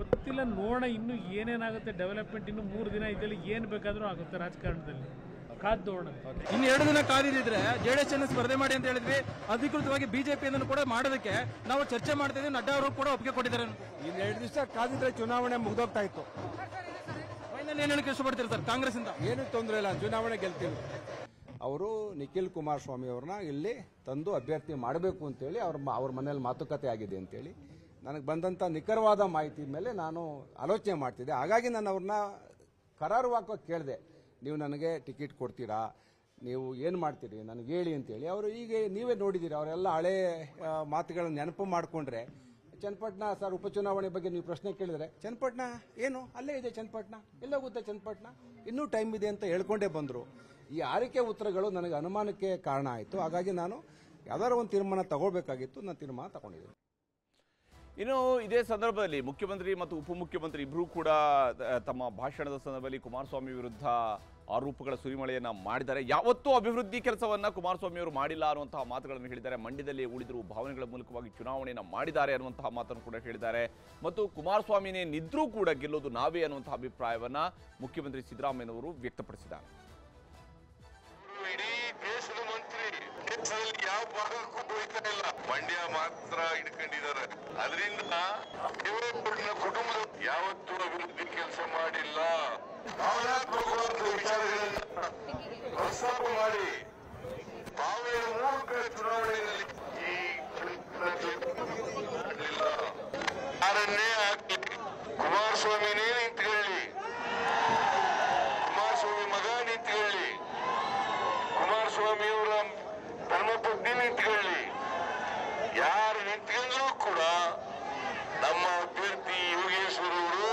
ಗೊತ್ತಿಲ್ಲ ನೋಡೋಣ ಇನ್ನು ಏನೇನಾಗುತ್ತೆ ಡೆವಲಪ್ಮೆಂಟ್ ಇನ್ನು ಮೂರು ದಿನ ಇದ್ದಲ್ಲಿ ಏನು ಬೇಕಾದರೂ ಆಗುತ್ತೆ ರಾಜಕಾರಣದಲ್ಲಿ. ಕಾದ್ ನೋಡೋಣ. ಇನ್ನು ಎರಡು ದಿನ ಕಾದಿದ್ರೆ ಜೆಡಿಎಸ್ ಅನ್ನು ಸ್ಪರ್ಧೆ ಮಾಡಿ ಅಂತ ಹೇಳಿದ್ವಿ. ಅಧಿಕೃತವಾಗಿ ಬಿಜೆಪಿಯನ್ನು ಕೂಡ ಮಾಡೋದಕ್ಕೆ ನಾವು ಚರ್ಚೆ ಮಾಡ್ತಾ ಇದ್ದೀವಿ. ನಡ್ಡಾ ಅವರು ಕೂಡ ಒಪ್ಪಿಗೆ ಕೊಟ್ಟಿದ್ದಾರೆ. ಇನ್ನು ಇನ್ನೆರಡು ದಿವಸ ಕಾದಿದ್ರೆ ಚುನಾವಣೆ ಮುಗ್ದೋಗ್ತಾ ಇತ್ತು. ಫೈನಲ್ ಏನ್ ಹೇಳಕ್ಕೆ ಇಷ್ಟಪಡ್ತೀರಿ ಸರ್ ಕಾಂಗ್ರೆಸ್ ಇಂದ ಏನು ತೊಂದರೆ ಇಲ್ಲ ಚುನಾವಣೆ ಗೆಲ್ತೀವಿ. ಅವರು ನಿಖಿಲ್ ಕುಮಾರಸ್ವಾಮಿ ಅವ್ರನ್ನ ಇಲ್ಲಿ ತಂದು ಅಭ್ಯರ್ಥಿ ಮಾಡಬೇಕು ಅಂತೇಳಿ ಅವ್ರ ಅವ್ರ ಮನೇಲಿ ಮಾತುಕತೆ ಆಗಿದೆ ಅಂತೇಳಿ ನನಗೆ ಬಂದಂಥ ನಿಖರವಾದ ಮಾಹಿತಿ ಮೇಲೆ ನಾನು ಆಲೋಚನೆ ಮಾಡ್ತಿದ್ದೆ. ಹಾಗಾಗಿ ನಾನು ಅವ್ರನ್ನ ಕರಾರುವಾಕ ಕೇಳಿದೆ, ನೀವು ನನಗೆ ಟಿಕೆಟ್ ಕೊಡ್ತೀರಾ? ನೀವು ಏನು ಮಾಡ್ತೀರಿ? ನನಗೆ ಹೇಳಿ ಅಂತೇಳಿ. ಅವರು ಈಗ ನೀವೇ ನೋಡಿದ್ದೀರಿ ಅವರೆಲ್ಲ ಹಳೆ ಮಾತುಗಳನ್ನ ನೆನಪು ಮಾಡಿಕೊಂಡ್ರೆ. ಚನ್ನಪಟ್ಟಣ ಸರ್ ಉಪಚುನಾವಣೆ ಬಗ್ಗೆ ನೀವು ಪ್ರಶ್ನೆ ಕೇಳಿದರೆ, ಚನ್ನಪಟ್ಟಣ? ಏನು? ಅಲ್ಲೇ ಇದೆ ಚನ್ನಪಟ್ಟಣ? ಎಲ್ಲೋಗುತ್ತೆ ಚನ್ನಪಟ್ಟಣ? ಇನ್ನೂ ಟೈಮ್ ಇದೆ ಅಂತ ಹೇಳ್ಕೊಂಡೇ ಬಂದರು. ಈ ಆರಿಕೆ ಉತ್ತರಗಳು ನನಗೆ ಅನುಮಾನಕ್ಕೆ ಕಾರಣ ಆಯಿತು. ಹಾಗಾಗಿ ನಾನು ಯಾವ್ದಾದ್ರು ಒಂದು ತೀರ್ಮಾನ ತಗೋಬೇಕಾಗಿತ್ತು, ನಾನು ತೀರ್ಮಾನ ತಗೊಂಡಿದ್ದೀನಿ. ಇನ್ನು ಇದೇ ಸಂದರ್ಭದಲ್ಲಿ ಮುಖ್ಯಮಂತ್ರಿ ಮತ್ತು ಉಪಮುಖ್ಯಮಂತ್ರಿ ಇಬ್ಬರೂ ಕೂಡ ತಮ್ಮ ಭಾಷಣದ ಸಂದರ್ಭದಲ್ಲಿ ಕುಮಾರಸ್ವಾಮಿ ವಿರುದ್ಧ ಆರೋಪಗಳ ಸುರಿಮಳೆಯನ್ನ ಮಾಡಿದ್ದಾರೆ. ಯಾವತ್ತೂ ಅಭಿವೃದ್ಧಿ ಕೆಲಸವನ್ನ ಕುಮಾರಸ್ವಾಮಿ ಅವರು ಮಾಡಿಲ್ಲ ಅನ್ನುವಂತಹ ಮಾತುಗಳನ್ನು ಹೇಳಿದ್ದಾರೆ. ಮಂಡ್ಯದಲ್ಲಿ ಉಳಿದಿರುವ ಭಾವನೆಗಳ ಮೂಲಕವಾಗಿ ಚುನಾವಣೆಯನ್ನು ಮಾಡಿದ್ದಾರೆ ಅನ್ನುವಂತಹ ಮಾತನ್ನು ಕೂಡ ಹೇಳಿದ್ದಾರೆ. ಮತ್ತು ಕುಮಾರಸ್ವಾಮಿನೇ ನಿದ್ರೂ ಕೂಡ ಗೆಲ್ಲೋದು ನಾವೇ ಅನ್ನುವಂತಹ ಅಭಿಪ್ರಾಯವನ್ನ ಮುಖ್ಯಮಂತ್ರಿ ಸಿದ್ದರಾಮಯ್ಯನವರು ವ್ಯಕ್ತಪಡಿಸಿದ್ದಾರೆ. ಮಂಡ್ಯ ಮಾತ್ರ ಹಿಡ್ಕೊಂಡಿದ್ದಾರೆ. ಅದರಿಂದ ದೇವೇಗೌಡರ ಕುಟುಂಬದ ಯಾವತ್ತೂ ಅಭಿವೃದ್ಧಿ ಕೆಲಸ ಮಾಡಿಲ್ಲ. ಭಾವನಾತ್ಮಕವಾದ ವಿಚಾರಗಳನ್ನ ಪ್ರಸ್ತಾಪ ಮಾಡಿ. ತಾವೇ ಮೂರು ಕಡೆ ಚುನಾವಣೆಯಲ್ಲಿ ಈ ಮಾಡಲಿಲ್ಲ ಯಾರನ್ನೇ ಹಾಕಿ. ಕುಮಾರಸ್ವಾಮಿನೇ ನಿಂತ್ಕೊಳ್ಳಿ. ಕುಮಾರಸ್ವಾಮಿ ಮಗ ನಿಂತ್ಕೊಳ್ಳಿ. ಕುಮಾರಸ್ವಾಮಿಯವರ ಧರ್ಮಪತ್ನಿ ನಿಂತ್ಕೊಳ್ಳಿ. ಯಾರು ನಿಂತ್ಕೊಂಡ್ರೂ ಕೂಡ ನಮ್ಮ ಅಭ್ಯರ್ಥಿ ಯೋಗೇಶ್ವರವರು